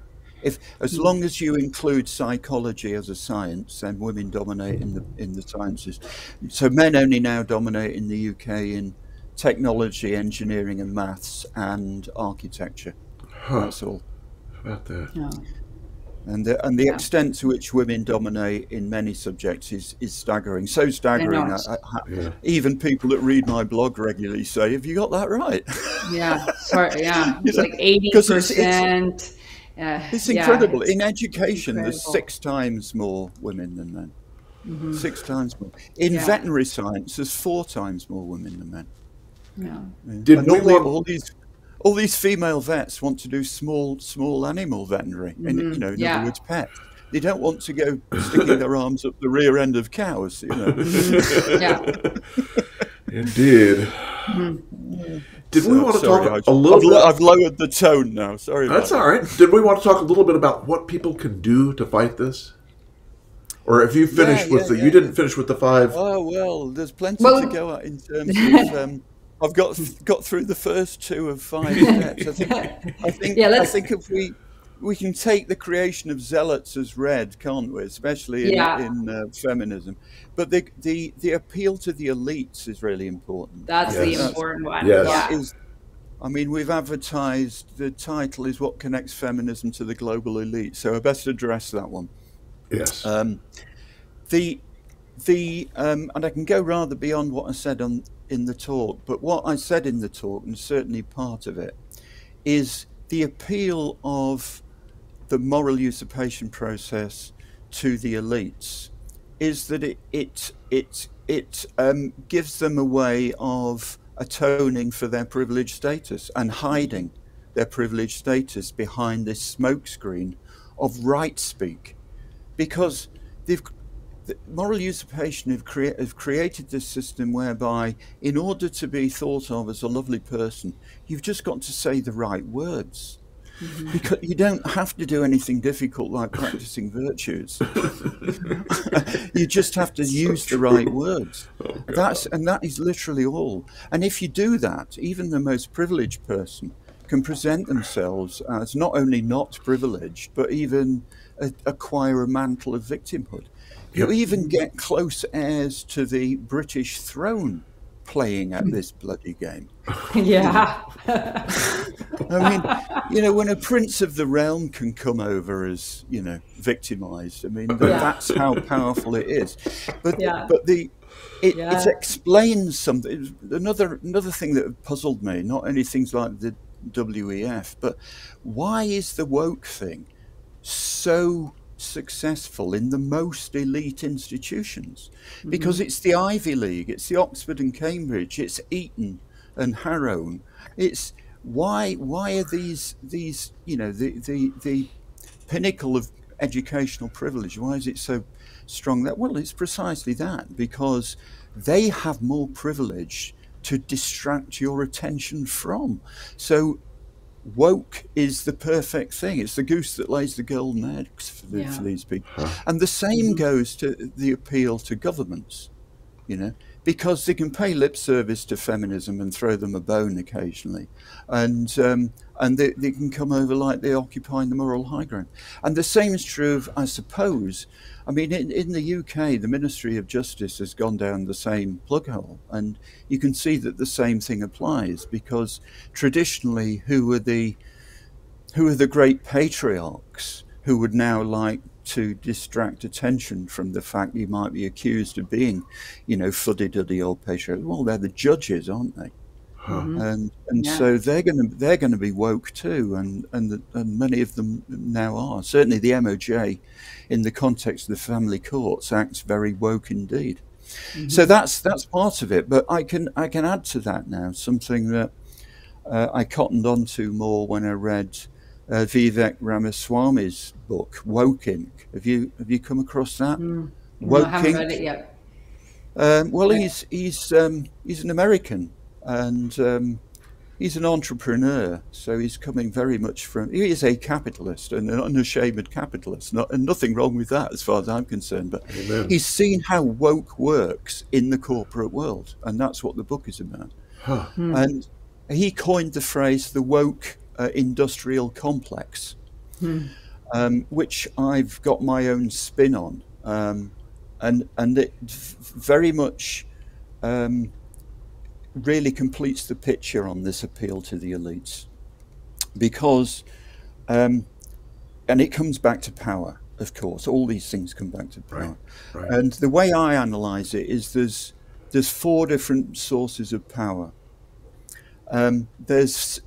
If as hmm. long as you include psychology as a science, then women dominate in the in the sciences. So men only now dominate in the UK in technology, engineering, and maths and architecture. Huh. That's all. About that. Yeah. And the, and the yeah. extent to which women dominate in many subjects is, is staggering. So staggering, I, I, yeah. even people that read my blog regularly say, "Have you got that right?" Yeah, sorry, yeah, it's like eighty percent uh, it's incredible. Yeah, In education, incredible. there's six times more women than men. Mm-hmm. Six times more. In yeah. veterinary science, there's four times more women than men. Yeah. Did and all, the, all, these all these female vets want to do small small animal veterinary, mm-hmm. in, you know, in yeah. other words, pets. They don't want to go sticking their arms up the rear end of cows, you know. yeah. Indeed. Mm-hmm. Did so, we want to sorry, talk a little I've, bit? I've lowered the tone now. Sorry. That's all right. Did we want to talk a little bit about what people can do to fight this? Or if you finished yeah, with yeah, the, yeah. you didn't finish with the five. Oh well, there's plenty well, to go at in terms of. Um, I've got got through the first two of five steps. I think. I think. Yeah, I think if we we can take the creation of zealots as read, can't we? Especially in, yeah. in uh, feminism. But the, the the appeal to the elites is really important. That's yes. the important one. Yes. That is, I mean, we've advertised the title is What Connects Feminism to the Global Elite, so I best address that one. Yes. Um, the the um, and I can go rather beyond what I said on in the talk, but what I said in the talk, and certainly part of it, is the appeal of the moral usurpation process to the elites is that it it it it um, gives them a way of atoning for their privileged status and hiding their privileged status behind this smokescreen of right speak, because they've moral usurpation have, crea- have, created this system whereby, in order to be thought of as a lovely person, you've just got to say the right words. Mm-hmm. Because you don't have to do anything difficult like practicing virtues. you just have to so use true. the right words. Oh, That's and that is literally all. And if you do that, even the most privileged person can present themselves as not only not privileged, but even a, acquire a mantle of victimhood. You even get close heirs to the British throne playing at this bloody game. Yeah. I mean, you know, when a prince of the realm can come over as, you know, victimized, I mean, yeah. that's how powerful it is. But, yeah. but the, it, yeah. it, explains something. Another another thing that puzzled me, not only things like the WEF, but why is the woke thing so successful in the most elite institutions because mm-hmm. it's the Ivy League, it's the Oxford and Cambridge, it's Eton and Harrow. It's why why are these these you know the the the pinnacle of educational privilege? Why is it so strong? That well, it's precisely that because they have more privilege to distract your attention from. So woke is the perfect thing. It's the goose that lays the golden eggs for, the, yeah. for these people. Huh. And the same mm-hmm. goes to the appeal to governments, you know, because they can pay lip service to feminism and throw them a bone occasionally. And, um, and they, they can come over like they're occupying the moral high ground. And the same is true of, I suppose, I mean, in, in the UK, the Ministry of Justice has gone down the same plug hole, and you can see that the same thing applies because traditionally, who were the who are the great patriarchs who would now like to distract attention from the fact you might be accused of being, you know, fuddy-duddy old patriarch? Well, they're the judges, aren't they? Mm-hmm. And and yeah. so they're going to they're going to be woke too, and and the, and many of them now are. Certainly, the MOJ in the context of the family courts acts very woke indeed. Mm-hmm. So that's that's part of it. But I can I can add to that now something that uh, I cottoned onto more when I read uh, Vivek Ramaswamy's book Woke Inc. Have you have you come across that? Mm. Woke no, I haven't Inc. read it yet. Um, well, he's he's um, he's an American, and um, he's an entrepreneur, so he's coming very much from. He is a capitalist and an unashamed capitalist, not, and nothing wrong with that as far as I'm concerned. But Amen. he's seen how woke works in the corporate world, and that's what the book is about. Huh. Hmm. And he coined the phrase the woke uh, industrial complex, hmm. Um, which I've got my own spin on, um, and and it very much. Um, really completes the picture on this appeal to the elites because, um, and it comes back to power, of course. All these things come back to power. Right, right. And the way I analyze it is there's there's four different sources of power. Um, there's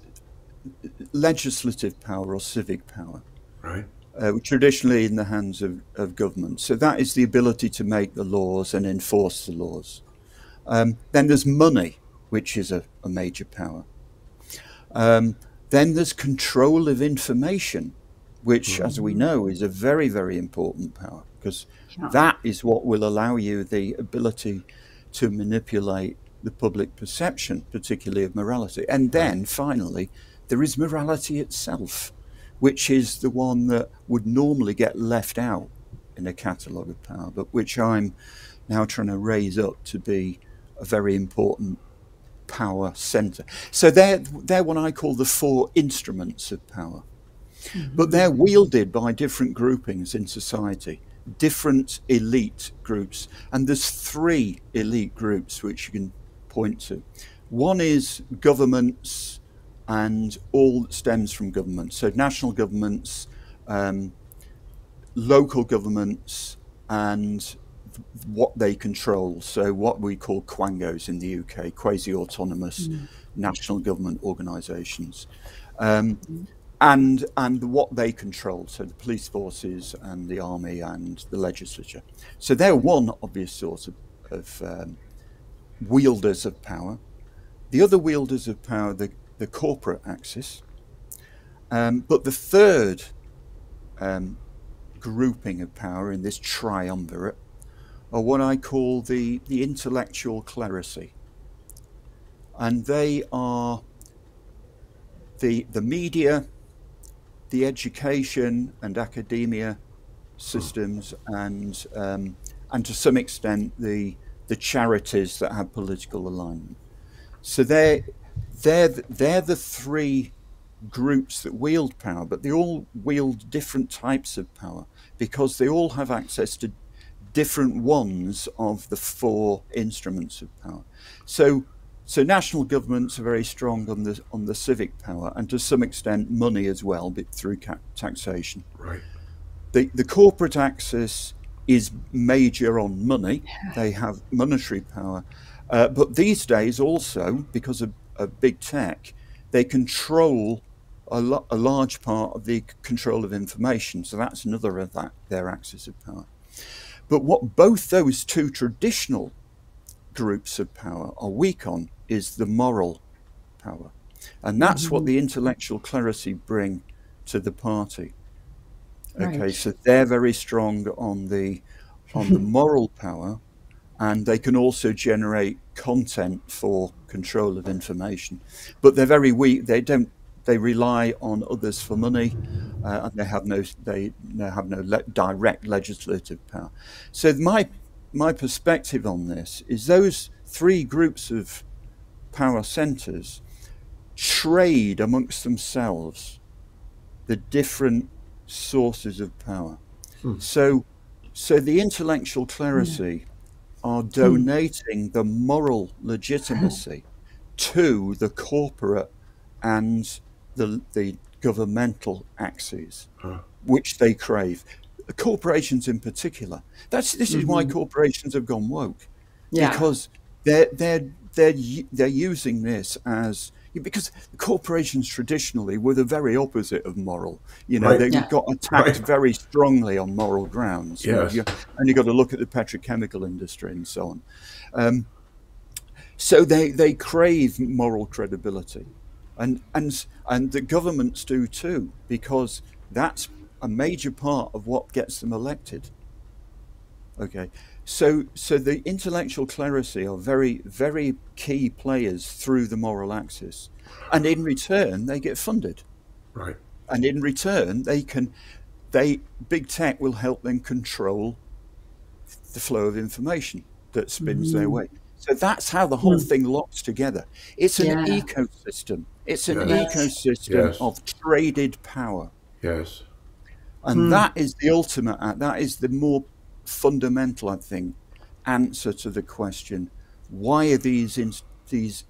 legislative power or civic power. Right. Uh, traditionally in the hands of, of government. So that is the ability to make the laws and enforce the laws. Um, then there's money, which is a, a major power. Um, then there's control of information, which, mm-hmm. as we know, is a very, very important power because yeah. that is what will allow you the ability to manipulate the public perception, particularly of morality. And then finally, there is morality itself, which is the one that would normally get left out in a catalogue of power, but which I'm now trying to raise up to be a very important power center. So they're, they're what I call the four instruments of power. Mm-hmm. But they're wielded by different groupings in society, different elite groups. And there's three elite groups which you can point to. One is governments and all stems from government. So national governments, um, local governments, and what they control. So what we call quangos in the UK, quasi-autonomous mm. national government organisations. Um, mm. And, and what they control, so the police forces and the army and the legislature. So they're one obvious source of, of um, wielders of power. The other wielders of power, the, the corporate axis. Um, but the third um, grouping of power in this triumvirate are what I call the, the intellectual clerisy. And they are the, the media, the education and academia systems, and, um, and to some extent the, the charities that have political alignment. So they're, they're, they're the three groups that wield power, but they all wield different types of power because they all have access to different ones of the four instruments of power. So, so national governments are very strong on the on the civic power, and to some extent money as well, but through taxation. Right. The the corporate axis is major on money. They have monetary power, uh, but these days also because of, of big tech, they control a, lo- a large part of the control of information. So that's another of that their axis of power. But what both those two traditional groups of power are weak on is the moral power. And that's mm-hmm. what the intellectual clerisy bring to the party. Okay, right. so they're very strong on the on the moral power and they can also generate content for control of information. But they're very weak. They don't they rely on others for money, uh, and they have no they, have no le- direct legislative power. So my my perspective on this is those three groups of power centres trade amongst themselves the different sources of power. Hmm. So so the intellectual clerisy yeah. Are donating hmm. the moral legitimacy to the corporate and the, the governmental axes, which they crave. Corporations in particular. That's this is why mm-hmm. corporations have gone woke, yeah. because they're they're they're they're using this as because corporations traditionally were the very opposite of moral. You know, right. they yeah. got attacked right. very strongly on moral grounds. Yes. You know, and you've got to look at the petrochemical industry and so on. Um, so they, they crave moral credibility and and and the governments do too because that's a major part of what gets them elected okay so so the intellectual clerisy are very very key players through the moral axis and in return they get funded right and in return they can they big tech will help them control the flow of information that spins mm. their way so that's how the whole mm. thing locks together it's an yeah. ecosystem it's an yes. ecosystem yes. of traded power. Yes. And hmm. that is the ultimate, uh, that is the more fundamental, I think, answer to the question why are these, these,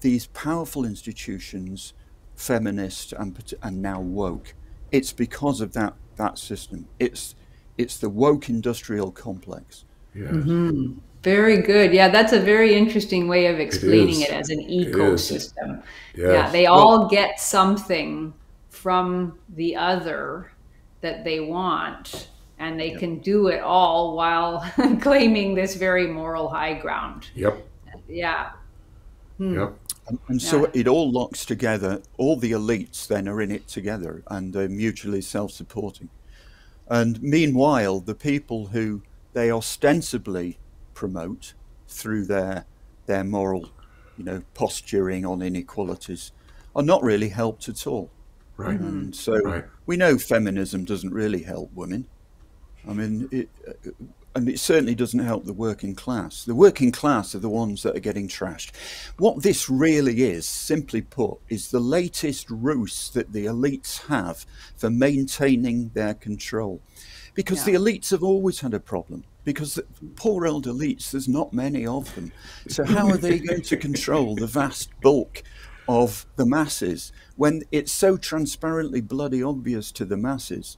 these powerful institutions feminist and, and now woke? It's because of that, that system. It's, it's the woke industrial complex. Yes. Mm-hmm. Very good. Yeah, that's a very interesting way of explaining it, it as an ecosystem. Yes. Yeah, they all well, get something from the other that they want, and they can do it all while claiming this very moral high ground. Yep. Yeah. Hmm. Yep. And, and yeah. so it all locks together. All the elites then are in it together, and they're mutually self-supporting. And meanwhile, the people who they ostensibly promote through their their moral, you know, posturing on inequalities are not really helped at all. Right. And so right. we know feminism doesn't really help women. I mean, it, uh, and it certainly doesn't help the working class. The working class are the ones that are getting trashed. What this really is, simply put, is the latest ruse that the elites have for maintaining their control. Because yeah. the elites have always had a problem because poor old elites, there's not many of them. So how are they going to control the vast bulk of the masses when it's so transparently bloody obvious to the masses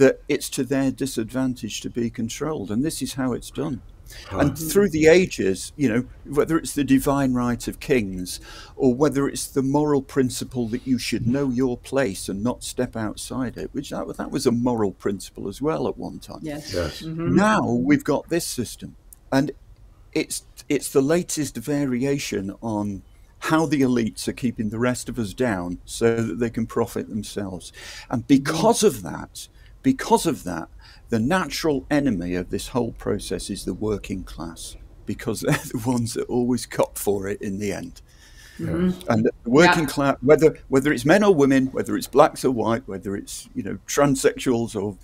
that it's to their disadvantage to be controlled. And this is how it's done. And through the ages, you know, whether it's the divine right of kings or whether it's the moral principle that you should know your place and not step outside it, which that, that was a moral principle as well at one time. Yes. Yes. Mm-hmm. Now we've got this system, and it's it's the latest variation on how the elites are keeping the rest of us down so that they can profit themselves. And mm-hmm. because of that, because of that, the natural enemy of this whole process is the working class because they're the ones that always cop for it in the end. Mm-hmm. Yes. And the working Yeah. class, whether whether it's men or women, whether it's blacks or white, whether it's you know transsexuals or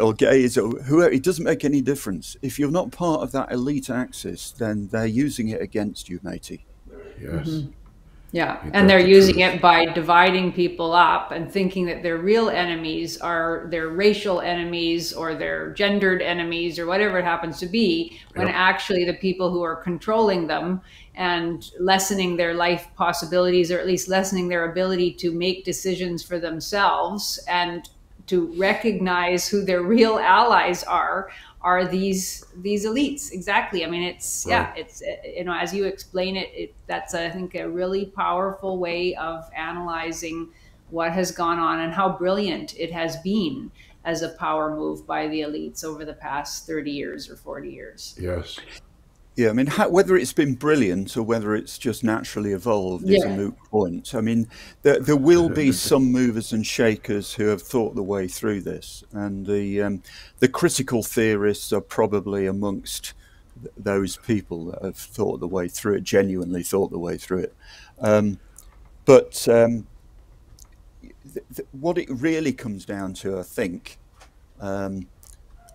or gays or whoever, it doesn't make any difference. If you're not part of that elite axis, then they're using it against you, matey. Yes. Mm-hmm. Yeah, and they're the using truth? it by dividing people up and thinking that their real enemies are their racial enemies or their gendered enemies or whatever it happens to be, when Yep. actually the people who are controlling them and lessening their life possibilities or at least lessening their ability to make decisions for themselves and to recognize who their real allies are are these these elites. Exactly. I mean it's yeah it's you know as you explain it, it that's i think a really powerful way of analyzing what has gone on and how brilliant it has been as a power move by the elites over the past 30 years or 40 years. Yes. Yeah, I mean, how, whether it's been brilliant or whether it's just naturally evolved is a moot point. I mean, there, there will be some movers and shakers who have thought the way through this, and the um, the critical theorists are probably amongst th- those people that have thought the way through it, genuinely thought the way through it. Um, but um, th- th- what it really comes down to, I think, um,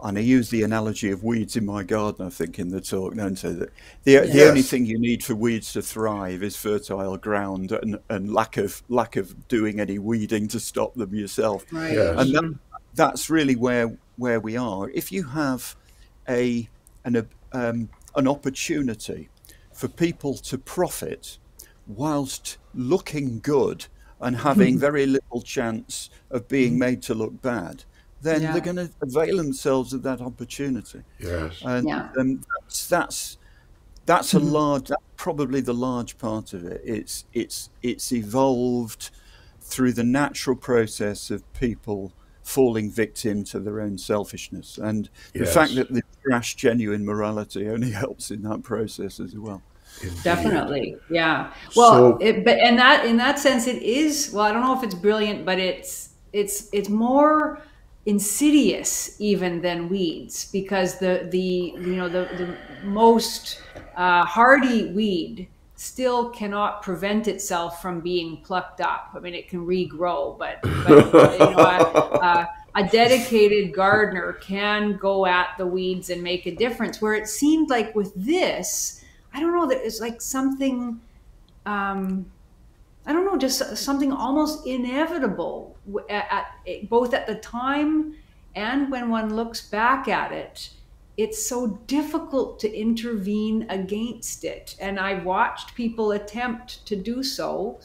and I use the analogy of weeds in my garden, I think, in the talk, don't I? That the, the Yes. only thing you need for weeds to thrive is fertile ground and, and lack of lack of doing any weeding to stop them yourself. right Yes. And that, that's really where where we are. If you have a an um, an opportunity for people to profit whilst looking good and having very little chance of being made to look bad, then Yeah. they're going to avail themselves of that opportunity. Yes. And Yeah. um, that's that's that's a large, that's probably the large part of it. It's it's it's evolved through the natural process of people falling victim to their own selfishness, and the fact that they trash genuine morality only helps in that process as well. Indeed. definitely yeah well So- it, but and that in that sense it is well i don't know if it's brilliant but it's it's it's more insidious even than weeds because the the you know the the most uh, hardy weed still cannot prevent itself from being plucked up. I mean it can regrow but, but you know a, a, a dedicated gardener can go at the weeds and make a difference. Where it seemed like with this I don't know that it's like something um, I don't know just something almost inevitable at, at both at the time and when one looks back at it it's so difficult to intervene against it and I've watched people attempt to do so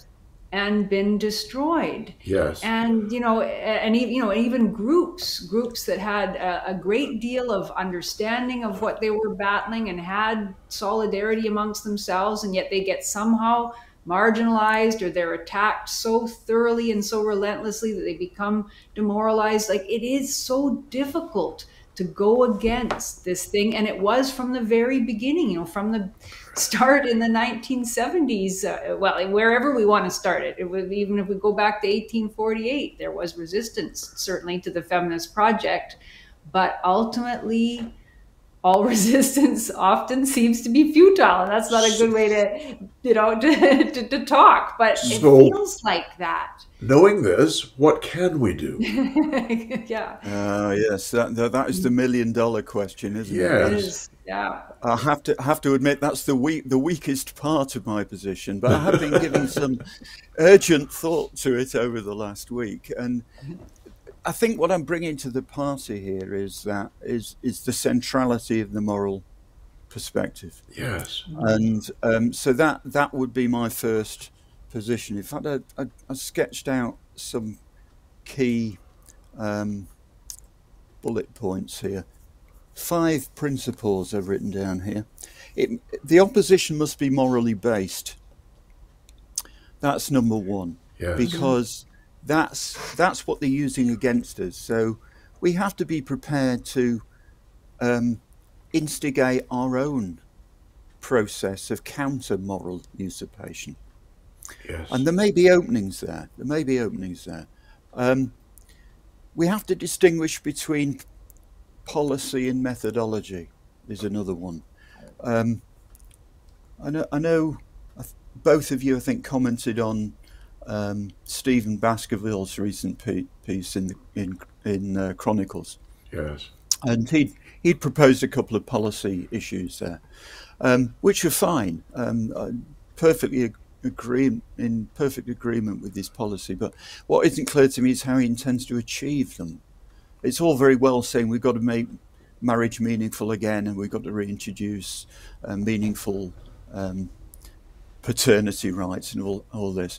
and been destroyed Yes. and you know and you know even groups groups that had a, a great deal of understanding of what they were battling and had solidarity amongst themselves and yet they get somehow marginalized or they're attacked so thoroughly and so relentlessly that they become demoralized. Like it is so difficult to go against this thing. And it was from the very beginning you know from the start in the 1970s uh, well wherever we want to start it, it was, even if we go back to 1848 there was resistance certainly to the feminist project. But ultimately all resistance often seems to be futile and that's not a good way to you know to, to, to talk but it feels like that Knowing this, what can we do? yeah Ah, yes, that, that that is the million dollar question, isn't Yes. it? it is yeah I have to have to admit that's the weak the weakest part of my position, but I have been giving some urgent thought to it over the last week, and I think what I'm bringing to the party here is that is is the centrality of the moral perspective, Yes. and um, so that that would be my first position. In fact, I, I, I sketched out some key um, bullet points here. Five principles I've written down here. It, the opposition must be morally based. That's number one. Yes. Because that's that's what they're using against us. So we have to be prepared to um, instigate our own process of counter moral usurpation. Yes. And there may be openings there. There may be openings there. Um, we have to distinguish between policy and methodology. Is another one. Um, I know. I know. Both of you, I think, commented on um, Stephen Baskerville's recent piece in the, in in uh, Chronicles. Yes. And he he'd proposed a couple of policy issues there, um, which are fine. Um, perfectly agree in perfect agreement with this policy. But what isn't clear to me is how he intends to achieve them. It's all very well saying we've got to make marriage meaningful again, and we've got to reintroduce uh, meaningful um, paternity rights and all all this.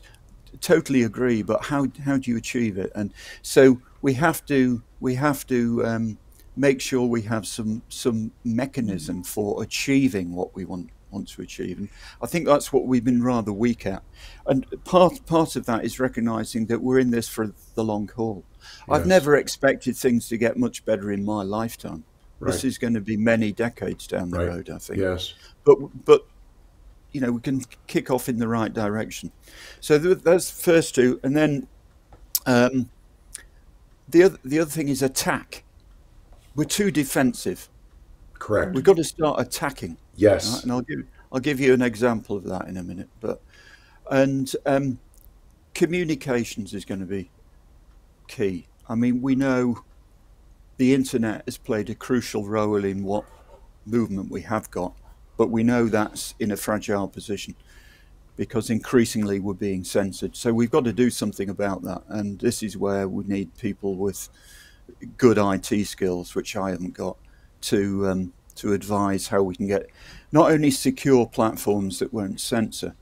Totally agree, but how how do you achieve it? And so we have to we have to um, make sure we have some some mechanism for achieving what we want want to achieve. And I think that's what we've been rather weak at. And part part of that is recognizing that we're in this for the long haul. Yes. I've never expected things to get much better in my lifetime. Right. This is going to be many decades down the right. road, I think. Yes. But but you know we can kick off in the right direction. So that's the first two, and then um, the other the other thing is attack. We're too defensive. Correct. We've got to start attacking. Yes. Right? And I'll give I'll give you an example of that in a minute. But and um, communications is going to be key. I mean, we know the internet has played a crucial role in what movement we have got, but we know that's in a fragile position because increasingly we're being censored. So we've got to do something about that. And this is where we need people with good IT skills, which I haven't got, to um, to advise how we can get not only secure platforms that won't censor,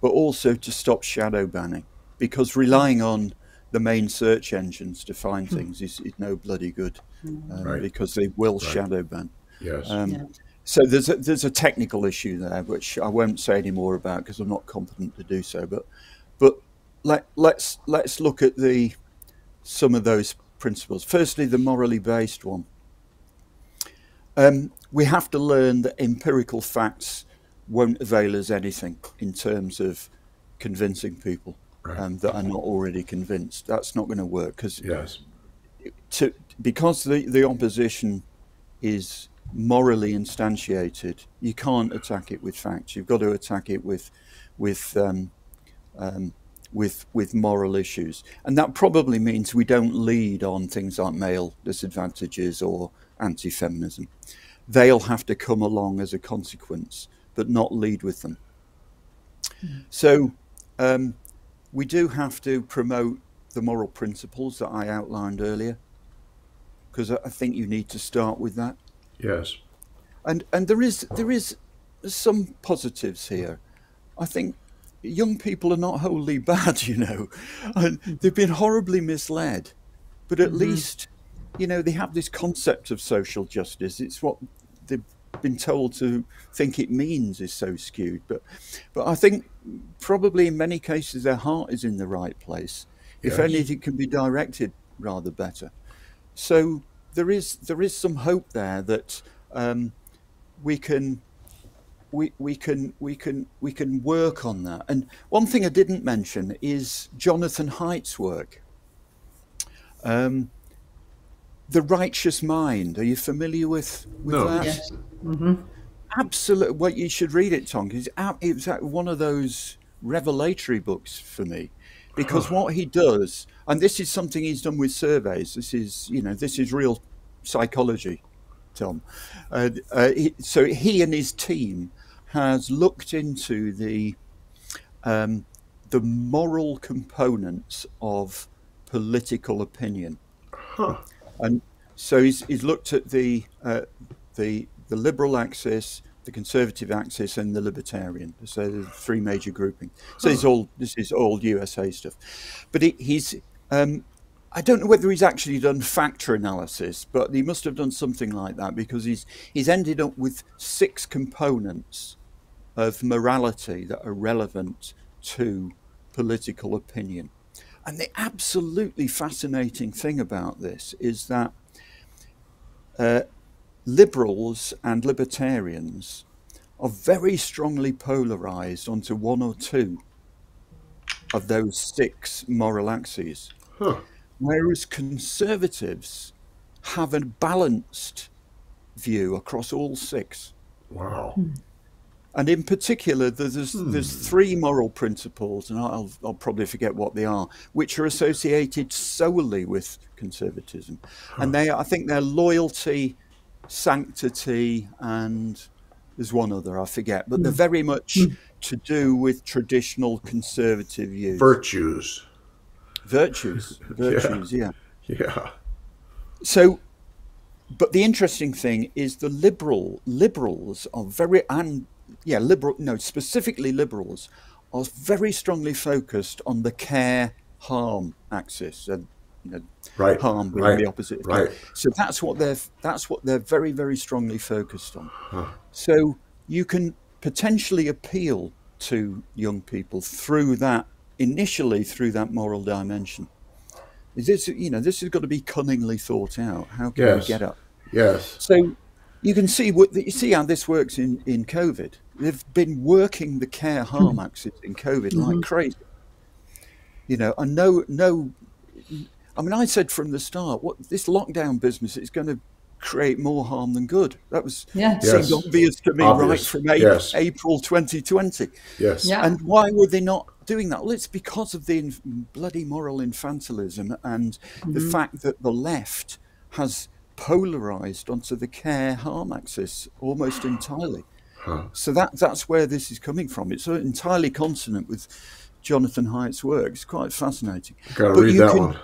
but also to stop shadow banning. Because relying on the main search engines to find hmm. things is, is no bloody good, um, right. because they will right. shadow ban. Yes. Um, yeah. So there's a, there's a technical issue there, which I won't say any more about because I'm not competent to do so. But but let let's let's look at the some of those principles. Firstly, the morally based one. Um, we have to learn that empirical facts won't avail us anything in terms of convincing people right. um, that are not already convinced. That's not going to work because yes. to because the, the opposition is morally instantiated, you can't attack it with facts. You've got to attack it with with um, um, with with moral issues, and that probably means we don't lead on things like male disadvantages or anti-feminism. They'll have to come along as a consequence, but not lead with them. Mm. So um, we do have to promote the moral principles that I outlined earlier, because I think you need to start with that. Yes. And and there is there is some positives here. I think young people are not wholly bad, you know, and they've been horribly misled, but at mm-hmm. least you know, they have this concept of social justice. It's what they've been told to think it means is so skewed. But, but I think probably in many cases their heart is in the right place. Yes. If anything can be directed rather better. So there is there is some hope there that um, we can we, we can we can we can work on that. And one thing I didn't mention is Jonathan Haidt's work. Um, the Righteous Mind. Are you familiar with, with no. that? Yes. Mm-hmm. Absolutely. Well, you should read it, Tom. Because it was one of those revelatory books for me. Because what he does, and this is something he's done with surveys. This is, you know, this is real psychology, Tom. Uh, uh, he, so he and his team has looked into the um, the moral components of political opinion. Huh. And so he's, he's looked at the, uh, the, the liberal axis, the conservative axis and the libertarian. So the three major groupings. So this is all this is all USA stuff. But he, he's um, I don't know whether he's actually done factor analysis, but he must have done something like that because he's he's ended up with six components of morality that are relevant to political opinion. And the absolutely fascinating thing about this is that uh, liberals and libertarians are very strongly polarized onto one or two of those six moral axes. Huh. Whereas conservatives have a balanced view across all six. Wow. And in particular, there's hmm. there's three moral principles, and I'll, I'll probably forget what they are, which are associated solely with conservatism, and they I think they're loyalty, sanctity, and there's one other I forget, but they're hmm. very much hmm. to do with traditional conservative views. Virtues. virtues, virtues, yeah. Yeah. So, but the interesting thing is the liberal liberals are very and yeah liberal no specifically liberals are very strongly focused on the care harm axis and you know Right. harm being right. the opposite Right. So that's what they're that's what they're very very strongly focused on. So you can potentially appeal to young people through that initially through that moral dimension. Is This you know this has got to be cunningly thought out. How can Yes. we get up? Yes. So you can see what you see how this works in, in COVID. They've been working the care harm mm-hmm. axis in COVID like mm-hmm. crazy. You know, and no no I mean I said from the start what this lockdown business is going to create more harm than good. That was Yeah. seemed obvious to me right from April, Yes. April 2020. Yes. Yeah. And why were they not doing that? Well, it's because of the inf- bloody moral infantilism and the mm-hmm. fact that the left has polarized onto the care harm axis almost entirely. So that that's where this is coming from. It's entirely consonant with Jonathan Haidt's work. It's quite fascinating. Gotta read you that can- one.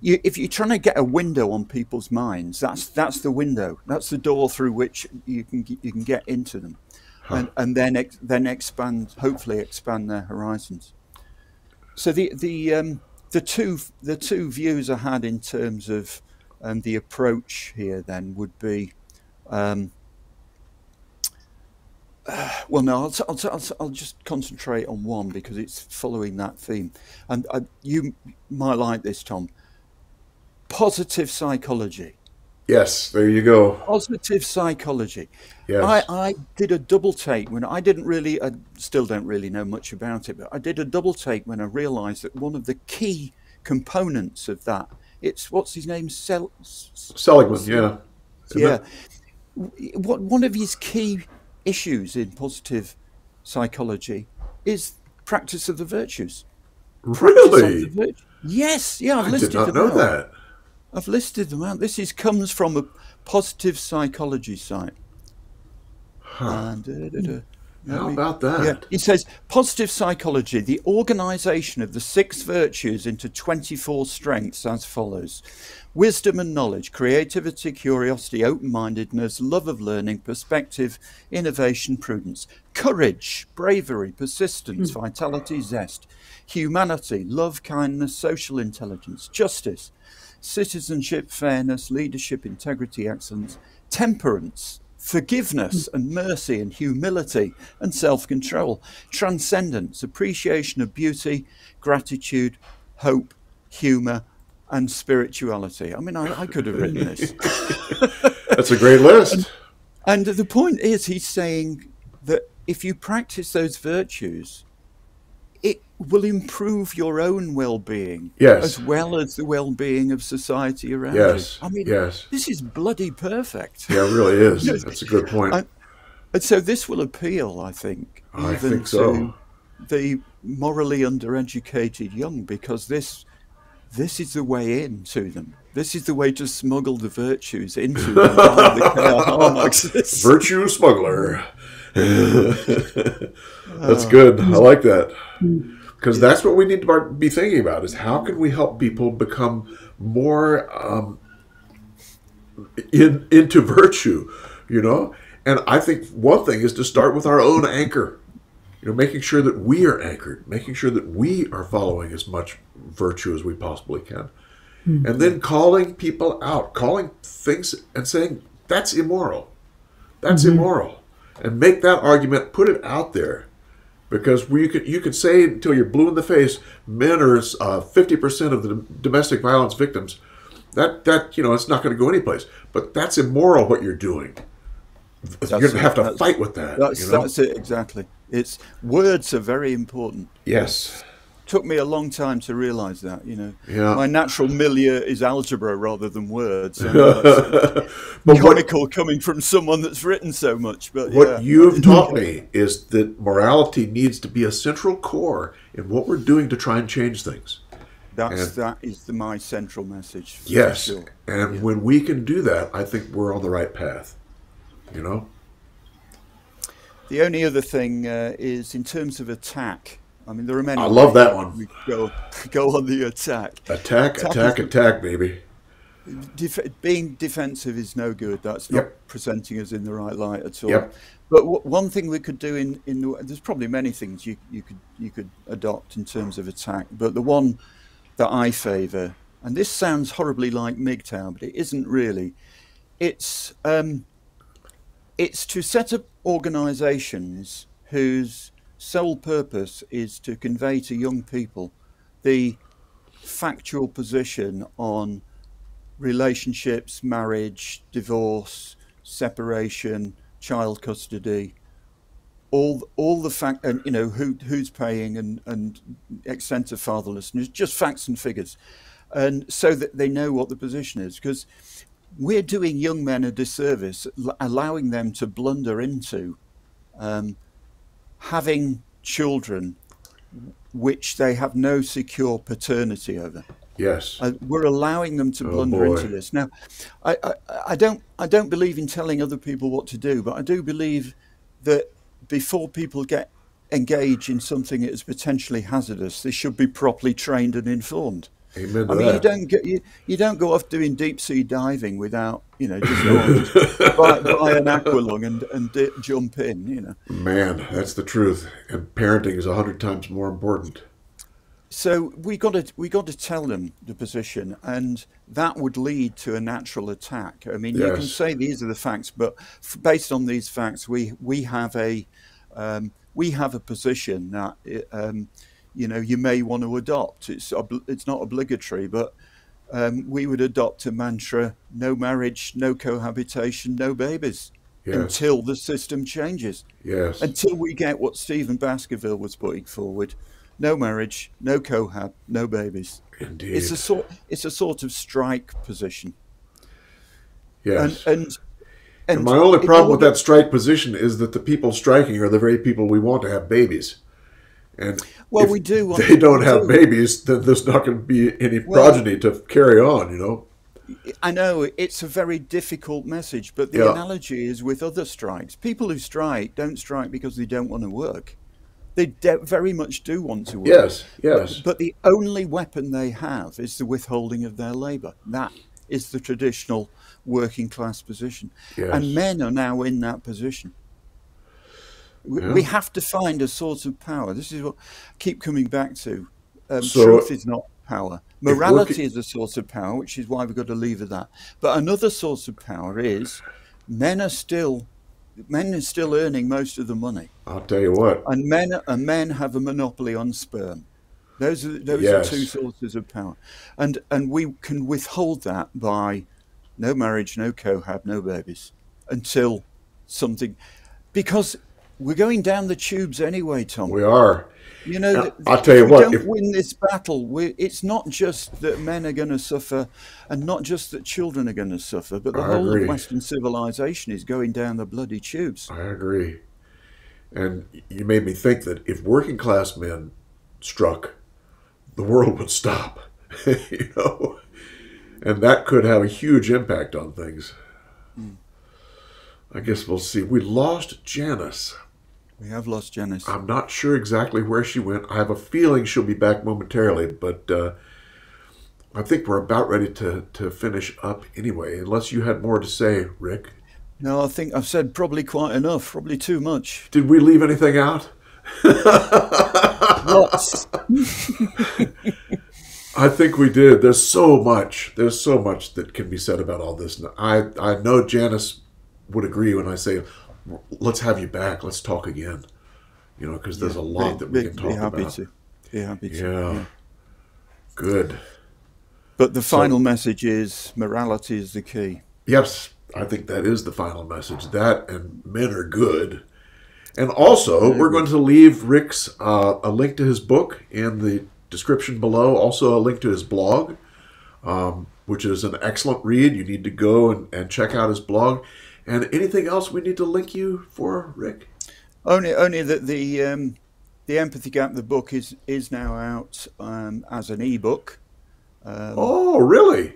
you, if you're trying to get a window on people's minds, that's that's the window. That's the door through which you can get- you can get into them, and and then ex, then expand, hopefully expand their horizons. So the the um, the two the two views I had in terms of um, the approach here then would be. Um, well, no, I'll, I'll, I'll, I'll just concentrate on one because it's following that theme. And uh, you might like this, Tom positive psychology. Yes. There you go. Positive psychology. Yes. I, I did a double take when I didn't really, I still don't really know much about it, but I did a double take when I realised that one of the key components of that, it's what's his name, Sel, Seligman. Yeah. Yeah. What one of his key issues in positive psychology is practice of the virtues. The Really? virtues. Yes, yeah, I've I listed did not them know out. that. I've listed them out. This is comes from a positive psychology site. And, uh, da, da, How about that? Yeah, he says positive psychology, the organization of the six virtues into 24 strengths as follows. Wisdom and knowledge, creativity, curiosity, open mindedness, love of learning, perspective, innovation, prudence, courage, bravery, persistence, hmm. vitality, zest, humanity, love, kindness, social intelligence, justice, citizenship, fairness, leadership, integrity, excellence, temperance, forgiveness and mercy and humility and self control, transcendence, appreciation of beauty, gratitude, hope, humor, and spirituality. I mean, I, I could have written this. That's a great list. And the point is, he's saying that if you practice those virtues, will improve your own well-being Yes. as well as the well-being of society around Yes, you. I mean, yes. this is bloody perfect. Yeah, it really is. That's a good point. I- And so this will appeal, I think, I even think so. to the morally undereducated young, because this this is the way in to them. This is the way to smuggle the virtues into them the care harm axis. Virtue smuggler. that's uh, good. I like that. Hmm. Because that's what we need to be thinking about is how can we help people become more um, in, into virtue, you know? And I think one thing is to start with our own anchor. You know, making sure that we are anchored, making sure that we are following as much virtue as we possibly can. Mm-hmm. And then calling people out, calling things and saying, that's immoral. That's mm-hmm. immoral. And make that argument, put it out there. Because we could, you could say until you're blue in the face, men are uh, 50% of the domestic violence victims. That, that you know, it's not going to go anyplace. But that's immoral what you're doing. That's you're going to have to fight with that. That's, you know? that's it, exactly. It's words are very important. Yes took me a long time to realize that. You know, yeah. my natural milieu is algebra rather than words. but comical what, coming from someone that's written so much. But what yeah. you've taught me is that morality needs to be a central core in what we're doing to try and change things. That's and, that is the, my central message. Yes, sure. and yeah. when we can do that, I think we're on the right path. You know. The only other thing uh, is in terms of attack I mean, there are many. I love that one. We go go on the attack. Attack, attack, attack, attack baby. Def- being defensive is no good. That's not yep. presenting us in the right light at all. Yep. But w- one thing we could do in, in the, there's probably many things you, you could you could adopt in terms of attack, but the one that I favour, and this sounds horribly like MGTOW, but it isn't really. It's um, it's to set up organisations whose sole purpose is to convey to young people the factual position on relationships, marriage, divorce, separation, child custody, all all the fact and you know who who's paying and and extent of fatherlessness, just facts and figures, and so that they know what the position is because. We're doing young men a disservice, allowing them to blunder into um, having children which they have no secure paternity over. Yes, uh, we're allowing them to oh blunder boy. into this. Now, I, I, I, don't I don't believe in telling other people what to do, but I do believe that before people get engaged in something that is potentially hazardous, they should be properly trained and informed. Amen I mean, that. you don't get you, you don't go off doing deep sea diving without you know just buy, buy an aqualung and and dip, jump in. You know, man, that's the truth. And parenting is a hundred times more important. So we got to we got to tell them the position, and that would lead to a natural attack. I mean, yes. you can say these are the facts, but based on these facts, we we have a um, we have a position that. Um, you know you may want to adopt. It's it's not obligatory, but um, we would adopt a mantra: no marriage, no cohabitation, no babies. Yes. Until the system changes. Yes. Until we get what Stephen Baskerville was putting forward: no marriage, no cohab, no babies. Indeed. It's a sort. It's a sort of strike position. Yes. And, and and, my only problem with that strike position is that the people striking are the very people we want to have babies. And well, we do. They don't have do. babies, then there's not going to be any well, progeny to carry on. You know. I know it's a very difficult message, but the yeah. analogy is with other strikes. People who strike don't strike because they don't want to work. They de- very much do want to work. Yes, yes. But, but the only weapon they have is the withholding of their labour. That is the traditional working class position. Yes. And men are now in that position. Yeah. We have to find a source of power. This is what I keep coming back to. Um, so truth is not power. Morality is a source of power, which is why we've got to leave it that. But another source of power is men are still men are still earning most of the money. I'll tell you what. And men and men have a monopoly on sperm. Those are those yes. are two sources of power, and and we can withhold that by no marriage, no cohab, no babies until something, because we're going down the tubes anyway, Tom. We are. You know, I'll tell you we what. Don't if, win this battle. We, it's not just that men are going to suffer, and not just that children are going to suffer, but the I whole agree. of Western civilization is going down the bloody tubes. I agree. And you made me think that if working class men struck, the world would stop. you know, and that could have a huge impact on things. Mm. I guess we'll see. We lost Janice. We have lost Janice. I'm not sure exactly where she went. I have a feeling she'll be back momentarily, but uh, I think we're about ready to, to finish up anyway, unless you had more to say, Rick. No, I think I've said probably quite enough, probably too much. Did we leave anything out? Lots. I think we did. There's so much. There's so much that can be said about all this. I I know Janice would agree when I say, let's have you back. Let's talk again. You know, because there's a lot that we can talk happy about. to. Be happy to. Yeah. Good. But the final message is morality is the key. Yes, I think that is the final message. That and men are good. And also, we're going to leave Rick's uh, a link to his book in the description below. Also, a link to his blog, um, which is an excellent read. You need to go and, and check out his blog. And anything else we need to link you for, Rick? Only, only that the um, the empathy gap, the book is is now out um, as an ebook. oh, really?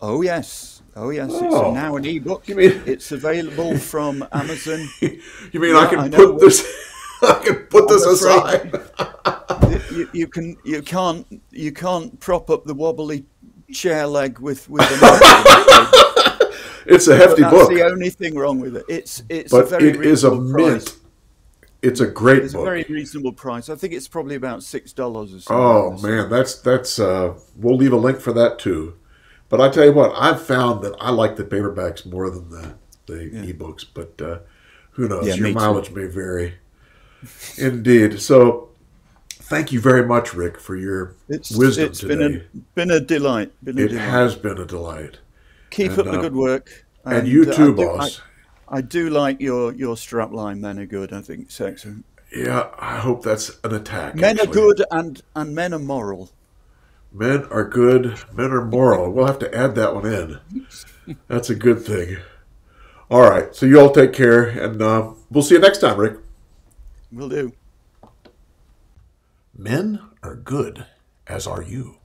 Oh yes, oh yes, Oh. it's now an ebook. You mean- it's available from Amazon. You mean Yeah, I can I put this? I can put this aside. you, you can you can't you can't prop up the wobbly chair leg with with an. It's a hefty book. That's the only thing wrong with it. It's it's a but very it is a price. mint. It's a great It's a very reasonable price. I think it's probably about six dollars or something. Oh man, that's that's. Uh, we'll leave a link for that too. But I tell you what, I've found that I like the paperbacks more than the the ebooks. But uh, who knows? Yeah, Your me too. mileage may vary. Indeed. So, thank you very much, Rick, for your It's wisdom it's today. been a been a delight. Been a it delight. has been a delight, Keep and, up the uh, good work. and you uh, too, I do- boss. I, I do like your your strap line. Men are good. I think it's excellent. yeah, I hope that's an attack. Men are good and and men are moral. Men are good. Men are moral. We'll have to add that one in. That's a good thing. All right. So you all take care, and uh, we'll see you next time, Rick. We'll do. Men are good, as are you.